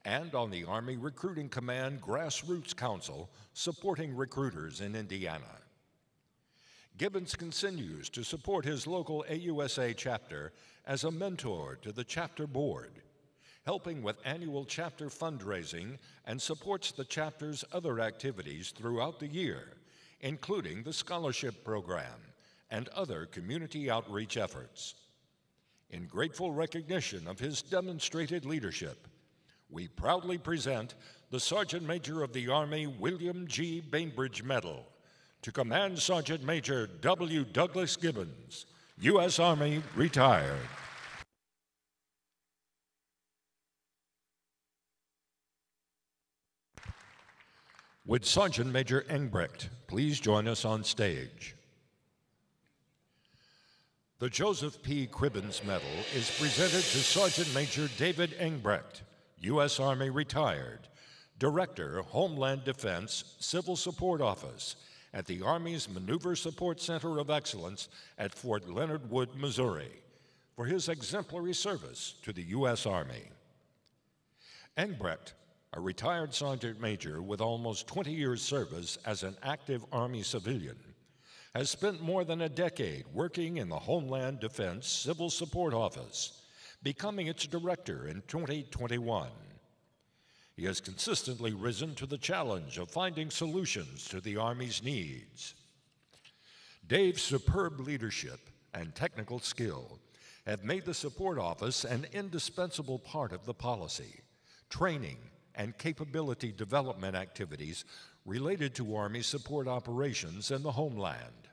and on the Army Recruiting Command Grassroots Council supporting recruiters in Indiana. Gibbons continues to support his local AUSA chapter as a mentor to the chapter board, helping with annual chapter fundraising and supports the chapter's other activities throughout the year, including the scholarship program and other community outreach efforts. In grateful recognition of his demonstrated leadership, we proudly present the Sergeant Major of the Army William G. Bainbridge Medal to Command Sergeant Major W. Douglas Gibbons, U.S. Army, retired. Would Sergeant Major Engbrecht please join us on stage? The Joseph P. Cribbins Medal is presented to Sergeant Major David Engbrecht, U.S. Army retired, Director, Homeland Defense, Civil Support Office at the Army's Maneuver Support Center of Excellence at Fort Leonard Wood, Missouri, for his exemplary service to the U.S. Army. Engbrecht, a retired sergeant major with almost 20 years' service as an active Army civilian, has spent more than a decade working in the Homeland Defense Civil Support Office, becoming its director in 2021. He has consistently risen to the challenge of finding solutions to the Army's needs. Dave's superb leadership and technical skill have made the support office an indispensable part of the policy, training, and capability development activities related to Army support operations in the homeland.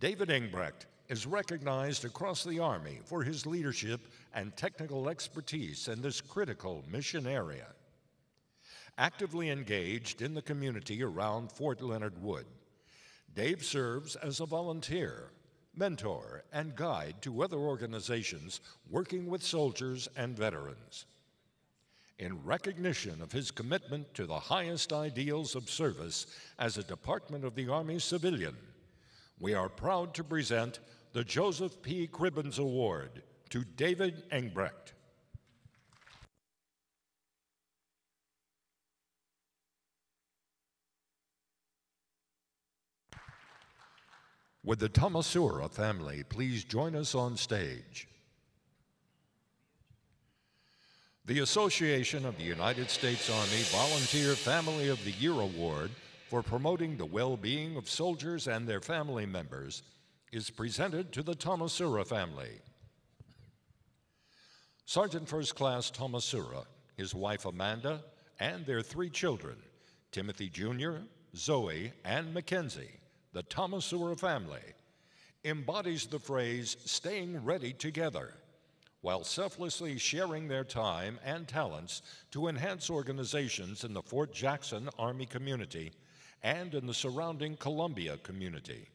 David Engbrecht is recognized across the Army for his leadership and technical expertise in this critical mission area. Actively engaged in the community around Fort Leonard Wood, Dave serves as a volunteer, mentor, and guide to other organizations working with soldiers and veterans. In recognition of his commitment to the highest ideals of service as a Department of the Army civilian, we are proud to present the Joseph P. Cribbins Award to David Engbrecht. Would the Tomasura family please join us on stage? The Association of the United States Army Volunteer Family of the Year Award for promoting the well being of soldiers and their family members is presented to the Tomasura family. Sergeant First Class Tomasura, his wife Amanda, and their three children, Timothy Jr., Zoe, and Mackenzie, the Tomasura family, embodies the phrase staying ready together while selflessly sharing their time and talents to enhance organizations in the Fort Jackson Army community and in the surrounding Columbia community.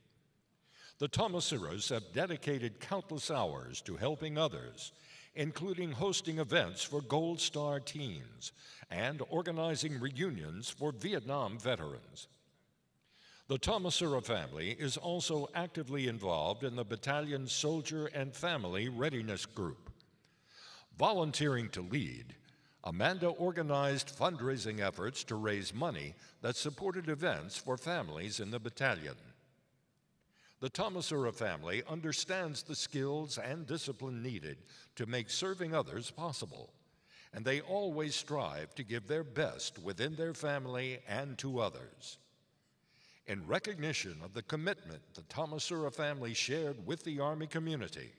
The Tomasuras have dedicated countless hours to helping others, including hosting events for Gold Star teens and organizing reunions for Vietnam veterans. The Tomasura family is also actively involved in the battalion's soldier and family readiness group. Volunteering to lead, Amanda organized fundraising efforts to raise money that supported events for families in the battalion. The Tomasura family understands the skills and discipline needed to make serving others possible, and they always strive to give their best within their family and to others. In recognition of the commitment the Tomasura family shared with the Army community,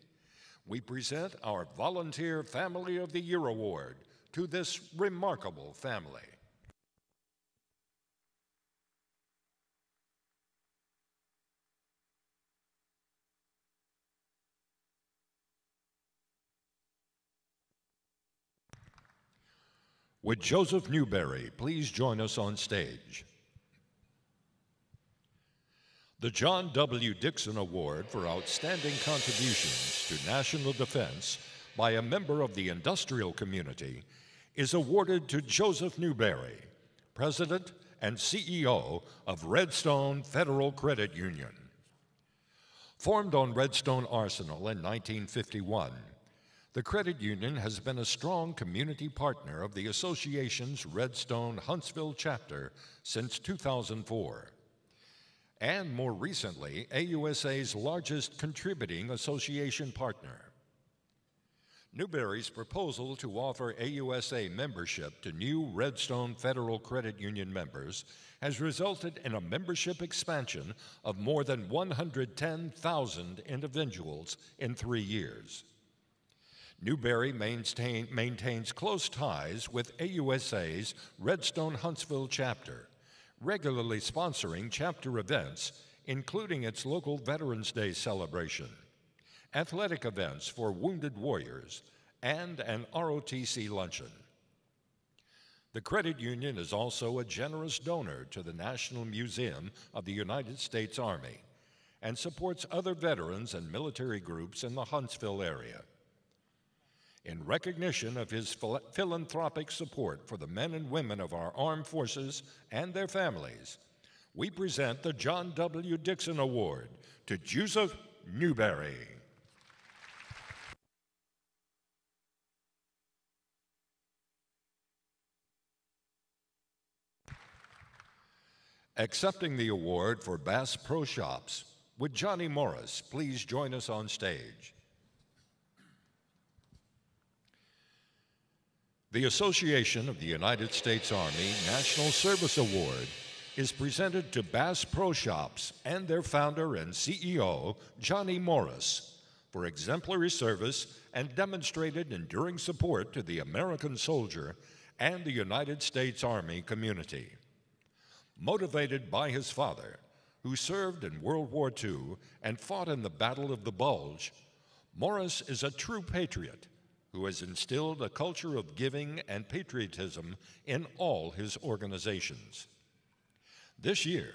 we present our Volunteer Family of the Year Award to this remarkable family. Would Joseph Newberry please join us on stage? The John W. Dixon Award for Outstanding Contributions to National Defense by a member of the industrial community is awarded to Joseph Newberry, President and CEO of Redstone Federal Credit Union. Formed on Redstone Arsenal in 1951, the credit union has been a strong community partner of the association's Redstone Huntsville chapter since 2004, and more recently, AUSA's largest contributing association partner. Newberry's proposal to offer AUSA membership to new Redstone Federal Credit Union members has resulted in a membership expansion of more than 110,000 individuals in three years. Newberry maintain, maintains close ties with AUSA's Redstone Huntsville chapter, regularly sponsoring chapter events, including its local Veterans Day celebration athletic events for wounded warriors, and an ROTC luncheon. The credit union is also a generous donor to the National Museum of the United States Army and supports other veterans and military groups in the Huntsville area. In recognition of his philanthropic support for the men and women of our armed forces and their families, we present the John W. Dixon Award to Joseph Newberry. Accepting the award for Bass Pro Shops, would Johnny Morris please join us on stage? The Association of the United States Army National Service Award is presented to Bass Pro Shops and their founder and CEO, Johnny Morris, for exemplary service and demonstrated enduring support to the American soldier and the United States Army community. Motivated by his father, who served in World War II and fought in the Battle of the Bulge, Morris is a true patriot who has instilled a culture of giving and patriotism in all his organizations. This year,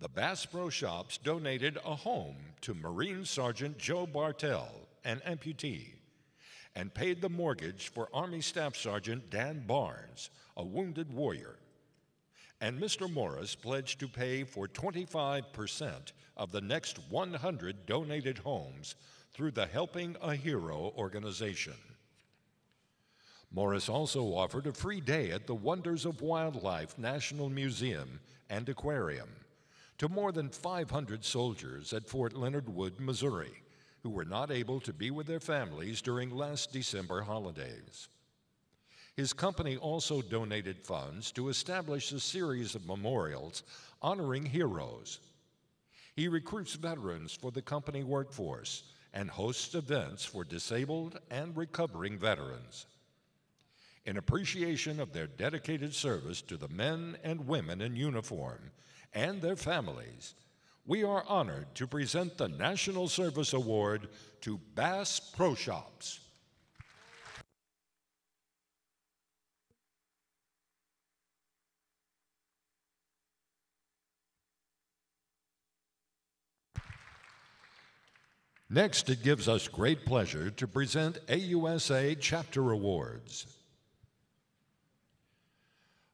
the Bass Pro Shops donated a home to Marine Sergeant Joe Bartell, an amputee, and paid the mortgage for Army Staff Sergeant Dan Barnes, a wounded warrior and Mr. Morris pledged to pay for 25% of the next 100 donated homes through the Helping a Hero organization. Morris also offered a free day at the Wonders of Wildlife National Museum and Aquarium to more than 500 soldiers at Fort Leonard Wood, Missouri, who were not able to be with their families during last December holidays. His company also donated funds to establish a series of memorials honoring heroes. He recruits veterans for the company workforce and hosts events for disabled and recovering veterans. In appreciation of their dedicated service to the men and women in uniform and their families, we are honored to present the National Service Award to Bass Pro Shops. Next, it gives us great pleasure to present AUSA Chapter Awards.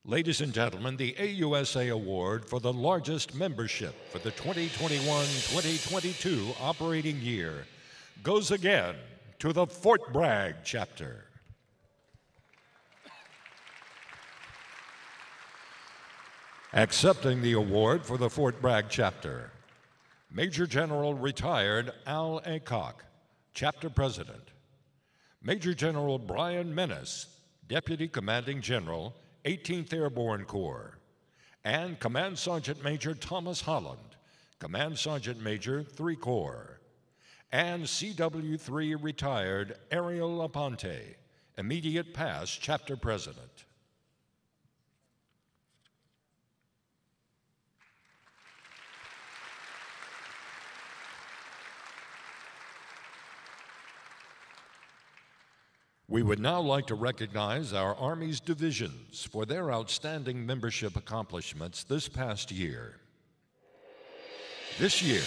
Ladies and gentlemen, the AUSA Award for the largest membership for the 2021 2022 operating year goes again to the Fort Bragg chapter. Accepting the award for the Fort Bragg chapter Major General retired Al Acock, Chapter President. Major General Brian Mennes, Deputy Commanding General, 18th Airborne Corps. And Command Sergeant Major Thomas Holland, Command Sergeant Major, 3 Corps. And CW3 retired Ariel Aponte, immediate past Chapter President. We would now like to recognize our Army's divisions for their outstanding membership accomplishments this past year. This year,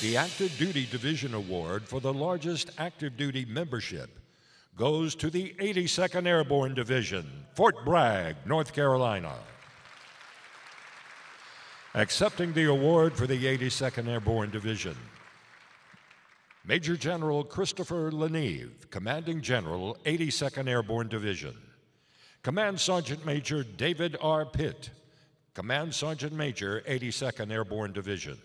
the Active Duty Division Award for the largest active duty membership goes to the 82nd Airborne Division, Fort Bragg, North Carolina. Accepting the award for the 82nd Airborne Division, Major General Christopher LaNeve, Commanding General, 82nd Airborne Division. Command Sergeant Major David R. Pitt, Command Sergeant Major, 82nd Airborne Division.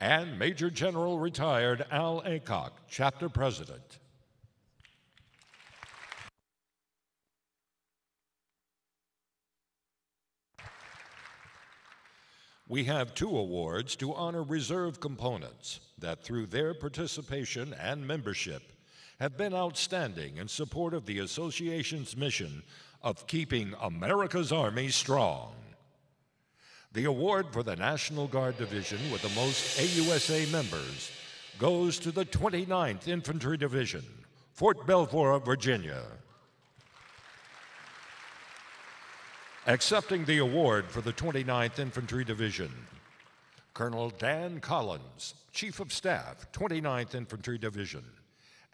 And Major General Retired Al Acock, Chapter President. We have two awards to honor reserve components that, through their participation and membership, have been outstanding in support of the Association's mission of keeping America's Army strong. The award for the National Guard Division with the most AUSA members goes to the 29th Infantry Division, Fort Belvoir, Virginia. Accepting the award for the 29th Infantry Division, Colonel Dan Collins, Chief of Staff, 29th Infantry Division,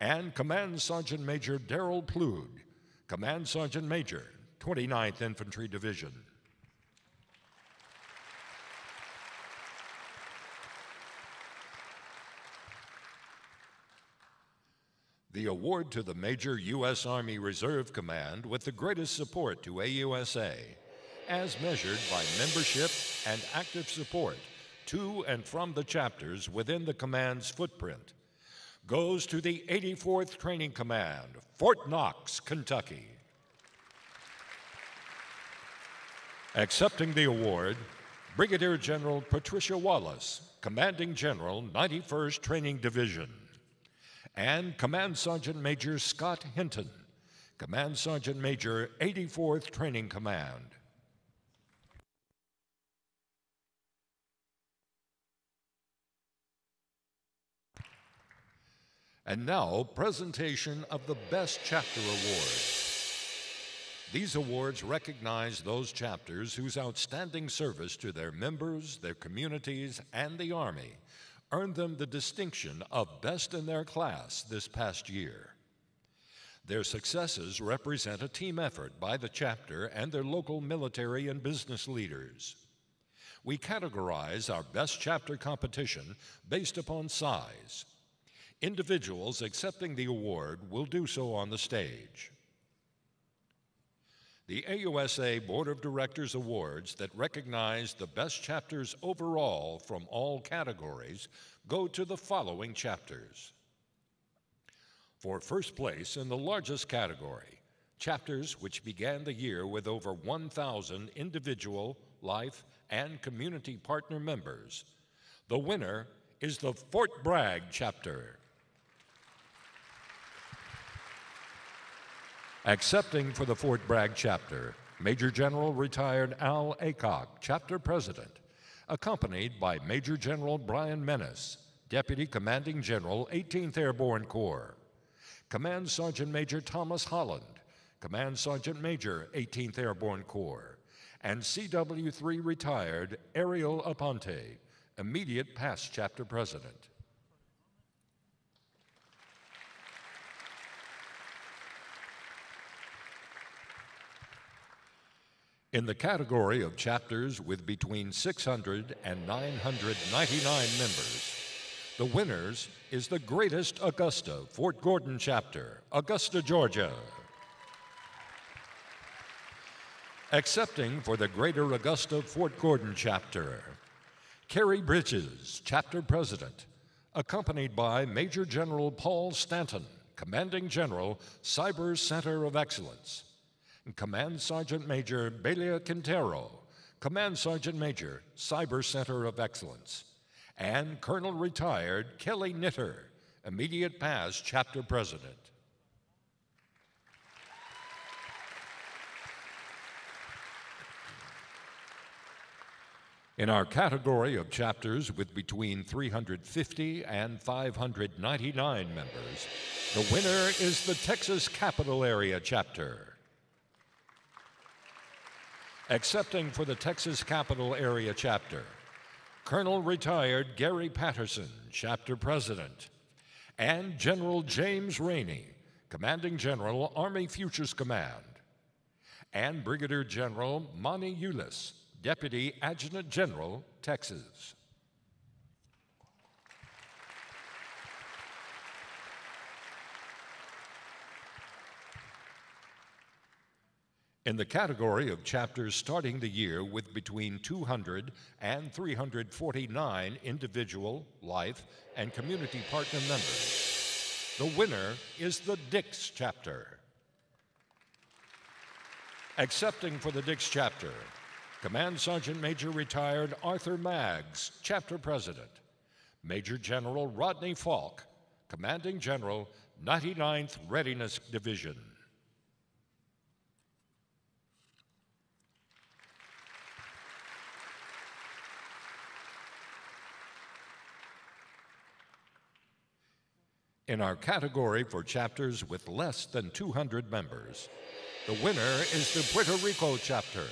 and Command Sergeant Major Darrell Plude, Command Sergeant Major, 29th Infantry Division. The award to the Major U.S. Army Reserve Command with the greatest support to AUSA as measured by membership and active support to and from the chapters within the command's footprint, goes to the 84th Training Command, Fort Knox, Kentucky. Accepting the award, Brigadier General Patricia Wallace, Commanding General, 91st Training Division, and Command Sergeant Major Scott Hinton, Command Sergeant Major, 84th Training Command. And now, presentation of the Best Chapter Award. These awards recognize those chapters whose outstanding service to their members, their communities, and the Army earned them the distinction of Best in their class this past year. Their successes represent a team effort by the chapter and their local military and business leaders. We categorize our Best Chapter competition based upon size. Individuals accepting the award will do so on the stage. The AUSA Board of Directors awards that recognize the best chapters overall from all categories go to the following chapters. For first place in the largest category, chapters which began the year with over 1,000 individual, life, and community partner members, the winner is the Fort Bragg chapter. Accepting for the Fort Bragg chapter, Major General retired Al Acock, chapter president, accompanied by Major General Brian Mennes, Deputy Commanding General, 18th Airborne Corps, Command Sergeant Major Thomas Holland, Command Sergeant Major, 18th Airborne Corps, and CW3 retired Ariel Aponte, immediate past chapter president. In the category of chapters with between 600 and 999 members, the winners is the Greatest Augusta Fort Gordon chapter, Augusta, Georgia. Accepting for the Greater Augusta Fort Gordon chapter, Carrie Bridges, chapter president, accompanied by Major General Paul Stanton, Commanding General, Cyber Center of Excellence. Command Sergeant Major Belia Quintero, Command Sergeant Major, Cyber Center of Excellence, and Colonel Retired Kelly Knitter, immediate past chapter president. In our category of chapters with between 350 and 599 members, the winner is the Texas Capital Area chapter. Accepting for the Texas Capital Area chapter, Colonel Retired Gary Patterson, Chapter President, and General James Rainey, Commanding General, Army Futures Command, and Brigadier General Monie Ulis, Deputy Adjutant General, Texas. In the category of chapters starting the year with between 200 and 349 individual, life, and community partner members, the winner is the Dix chapter. Accepting for the Dix chapter, Command Sergeant Major Retired Arthur Maggs, Chapter President, Major General Rodney Falk, Commanding General, 99th Readiness Division. In our category for chapters with less than 200 members, the winner is the Puerto Rico chapter.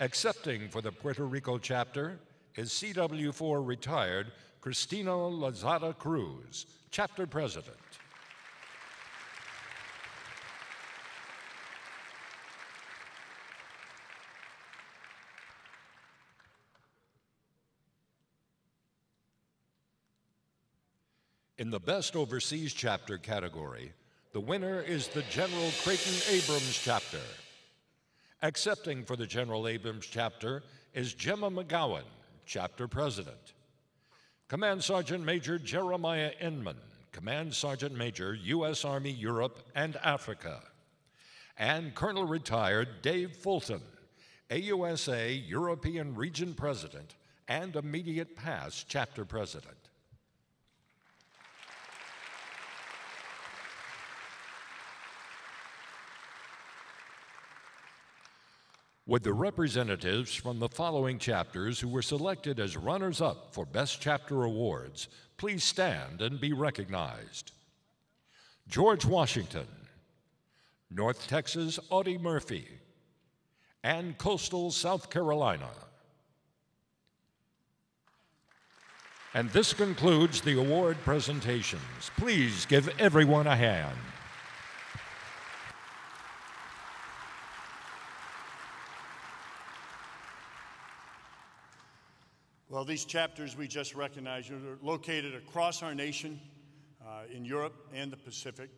Accepting for the Puerto Rico chapter is CW4 retired Cristina Lozada Cruz, chapter president. In the Best Overseas Chapter category, the winner is the General Creighton Abrams chapter. Accepting for the General Abrams chapter is Gemma McGowan, chapter president. Command Sergeant Major Jeremiah Inman, Command Sergeant Major, U.S. Army Europe and Africa. And Colonel Retired Dave Fulton, AUSA European Region President and Immediate Past Chapter President. With the representatives from the following chapters who were selected as runners up for Best Chapter Awards. Please stand and be recognized. George Washington, North Texas Audie Murphy, and Coastal South Carolina. And this concludes the award presentations. Please give everyone a hand. Well, these chapters we just recognized are located across our nation uh, in Europe and the Pacific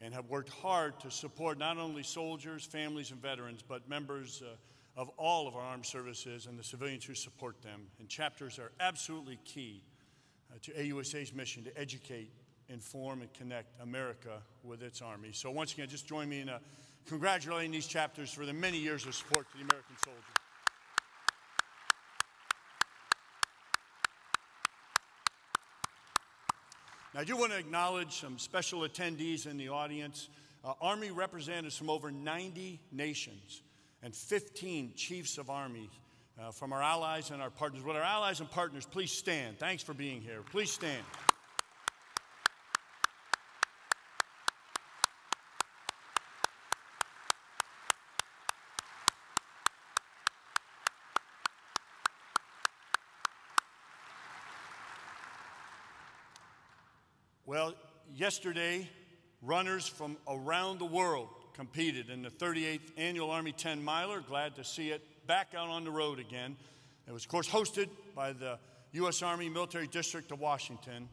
and have worked hard to support not only soldiers, families, and veterans, but members uh, of all of our armed services and the civilians who support them. And chapters are absolutely key uh, to AUSA's mission to educate, inform, and connect America with its army. So, once again, just join me in uh, congratulating these chapters for the many years of support to the American soldiers. Now, I do want to acknowledge some special attendees in the audience. Uh, Army representatives from over 90 nations and 15 chiefs of armies uh, from our allies and our partners. With our allies and partners, please stand. Thanks for being here. Please stand. Well, yesterday, runners from around the world competed in the 38th Annual Army 10 Miler. Glad to see it back out on the road again. It was, of course, hosted by the U.S. Army Military District of Washington.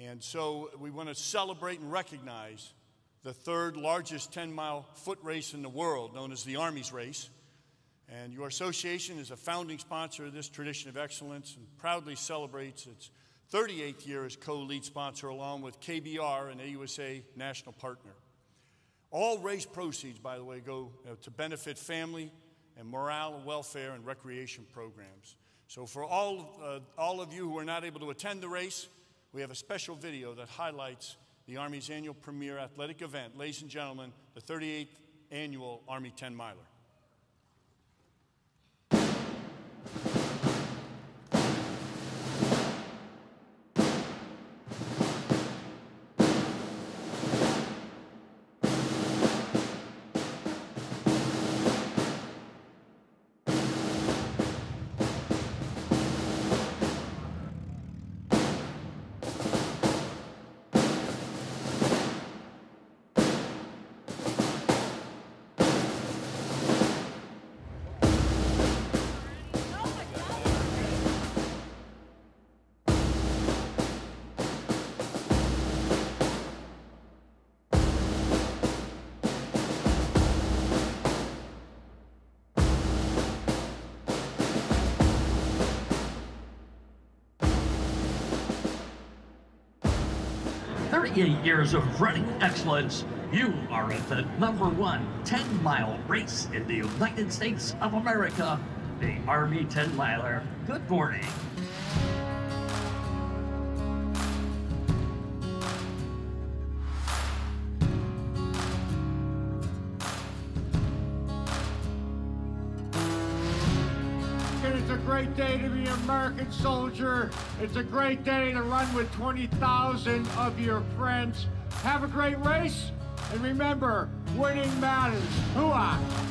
And so we want to celebrate and recognize the third largest 10 mile foot race in the world, known as the Army's Race. And your association is a founding sponsor of this tradition of excellence and proudly celebrates its 38th year as co lead sponsor, along with KBR, an AUSA national partner. All race proceeds, by the way, go to benefit family and morale, welfare, and recreation programs. So, for all, uh, all of you who are not able to attend the race, we have a special video that highlights the Army's annual premier athletic event. Ladies and gentlemen, the 38th annual Army 10 Miler. 38 years of running excellence, you are at the number one 10 mile race in the United States of America, the Army 10 miler. Good morning. American soldier. It's a great day to run with 20,000 of your friends. Have a great race, and remember, winning matters. Hooah!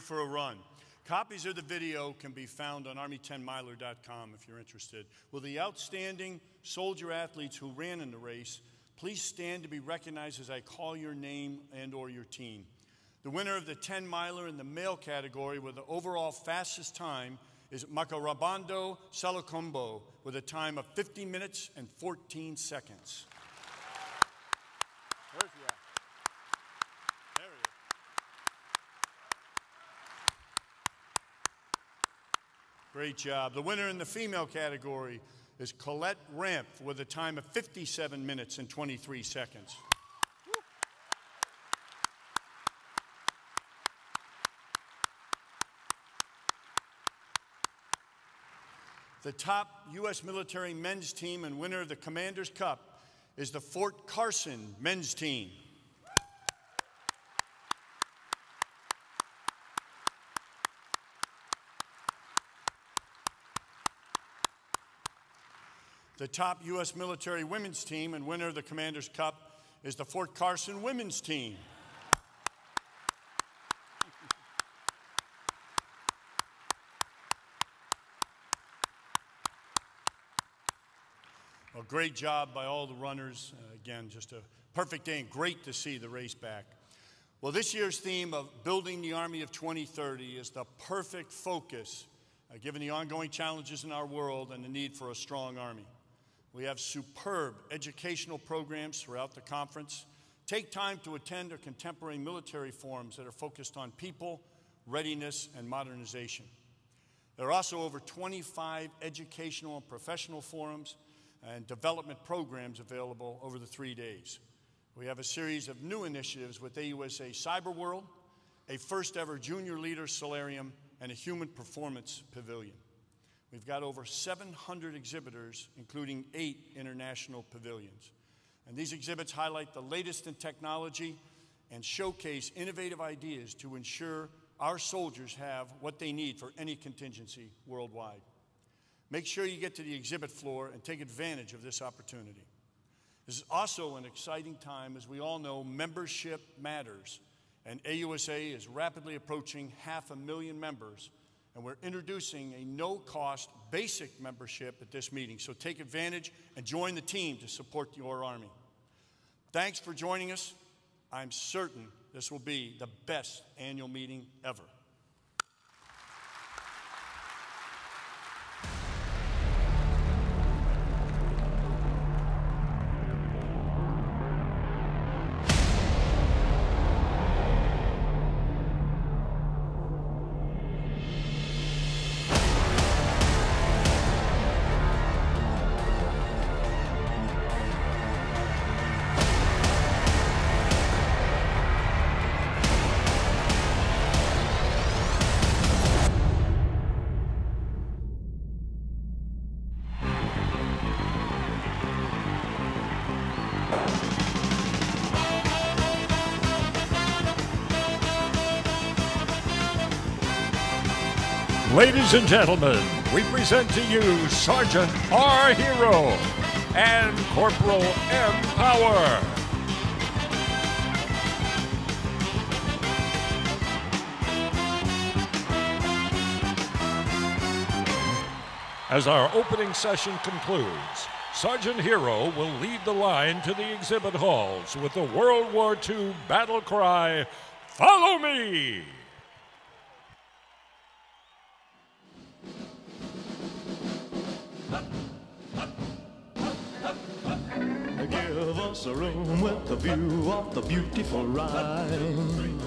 For a run. Copies of the video can be found on Army10miler.com if you're interested. Will the outstanding soldier athletes who ran in the race please stand to be recognized as I call your name and or your team. The winner of the 10 miler in the male category with the overall fastest time is Makorobondo Salukombo with a time of 50 minutes and 14 seconds. Where's he at? There he is. Great job. The winner in the female category is Colette Ramp with a time of 57 minutes and 23 seconds. The top U.S. military men's team and winner of the Commander's Cup is the Fort Carson men's team. The top U.S. military women's team and winner of the Commander's Cup is the Fort Carson women's team. Well, great job by all the runners. Uh, again, just a perfect day and great to see the race back. Well, this year's theme of Building the Army of 2030 is the perfect focus uh, given the ongoing challenges in our world and the need for a strong Army. We have superb educational programs throughout the conference. Take time to attend our contemporary military forums that are focused on people, readiness, and modernization. There are also over 25 educational and professional forums and development programs available over the three days. We have a series of new initiatives with AUSA Cyber World, a first ever junior leader solarium, and a human performance pavilion. We've got over 700 exhibitors, including eight international pavilions. And these exhibits highlight the latest in technology and showcase innovative ideas to ensure our soldiers have what they need for any contingency worldwide. Make sure you get to the exhibit floor and take advantage of this opportunity. This is also an exciting time. As we all know, membership matters, and AUSA is rapidly approaching half a million members and we're introducing a no cost basic membership at this meeting. So take advantage and join the team to support your Army. Thanks for joining us. I'm certain this will be the best annual meeting ever. Ladies and gentlemen, we present to you Sergeant R. Hero and Corporal M. Power. As our opening session concludes, Sergeant Hero will lead the line to the exhibit halls with the World War II battle cry, Follow me! Give us a room with a view of the beautiful Rhine.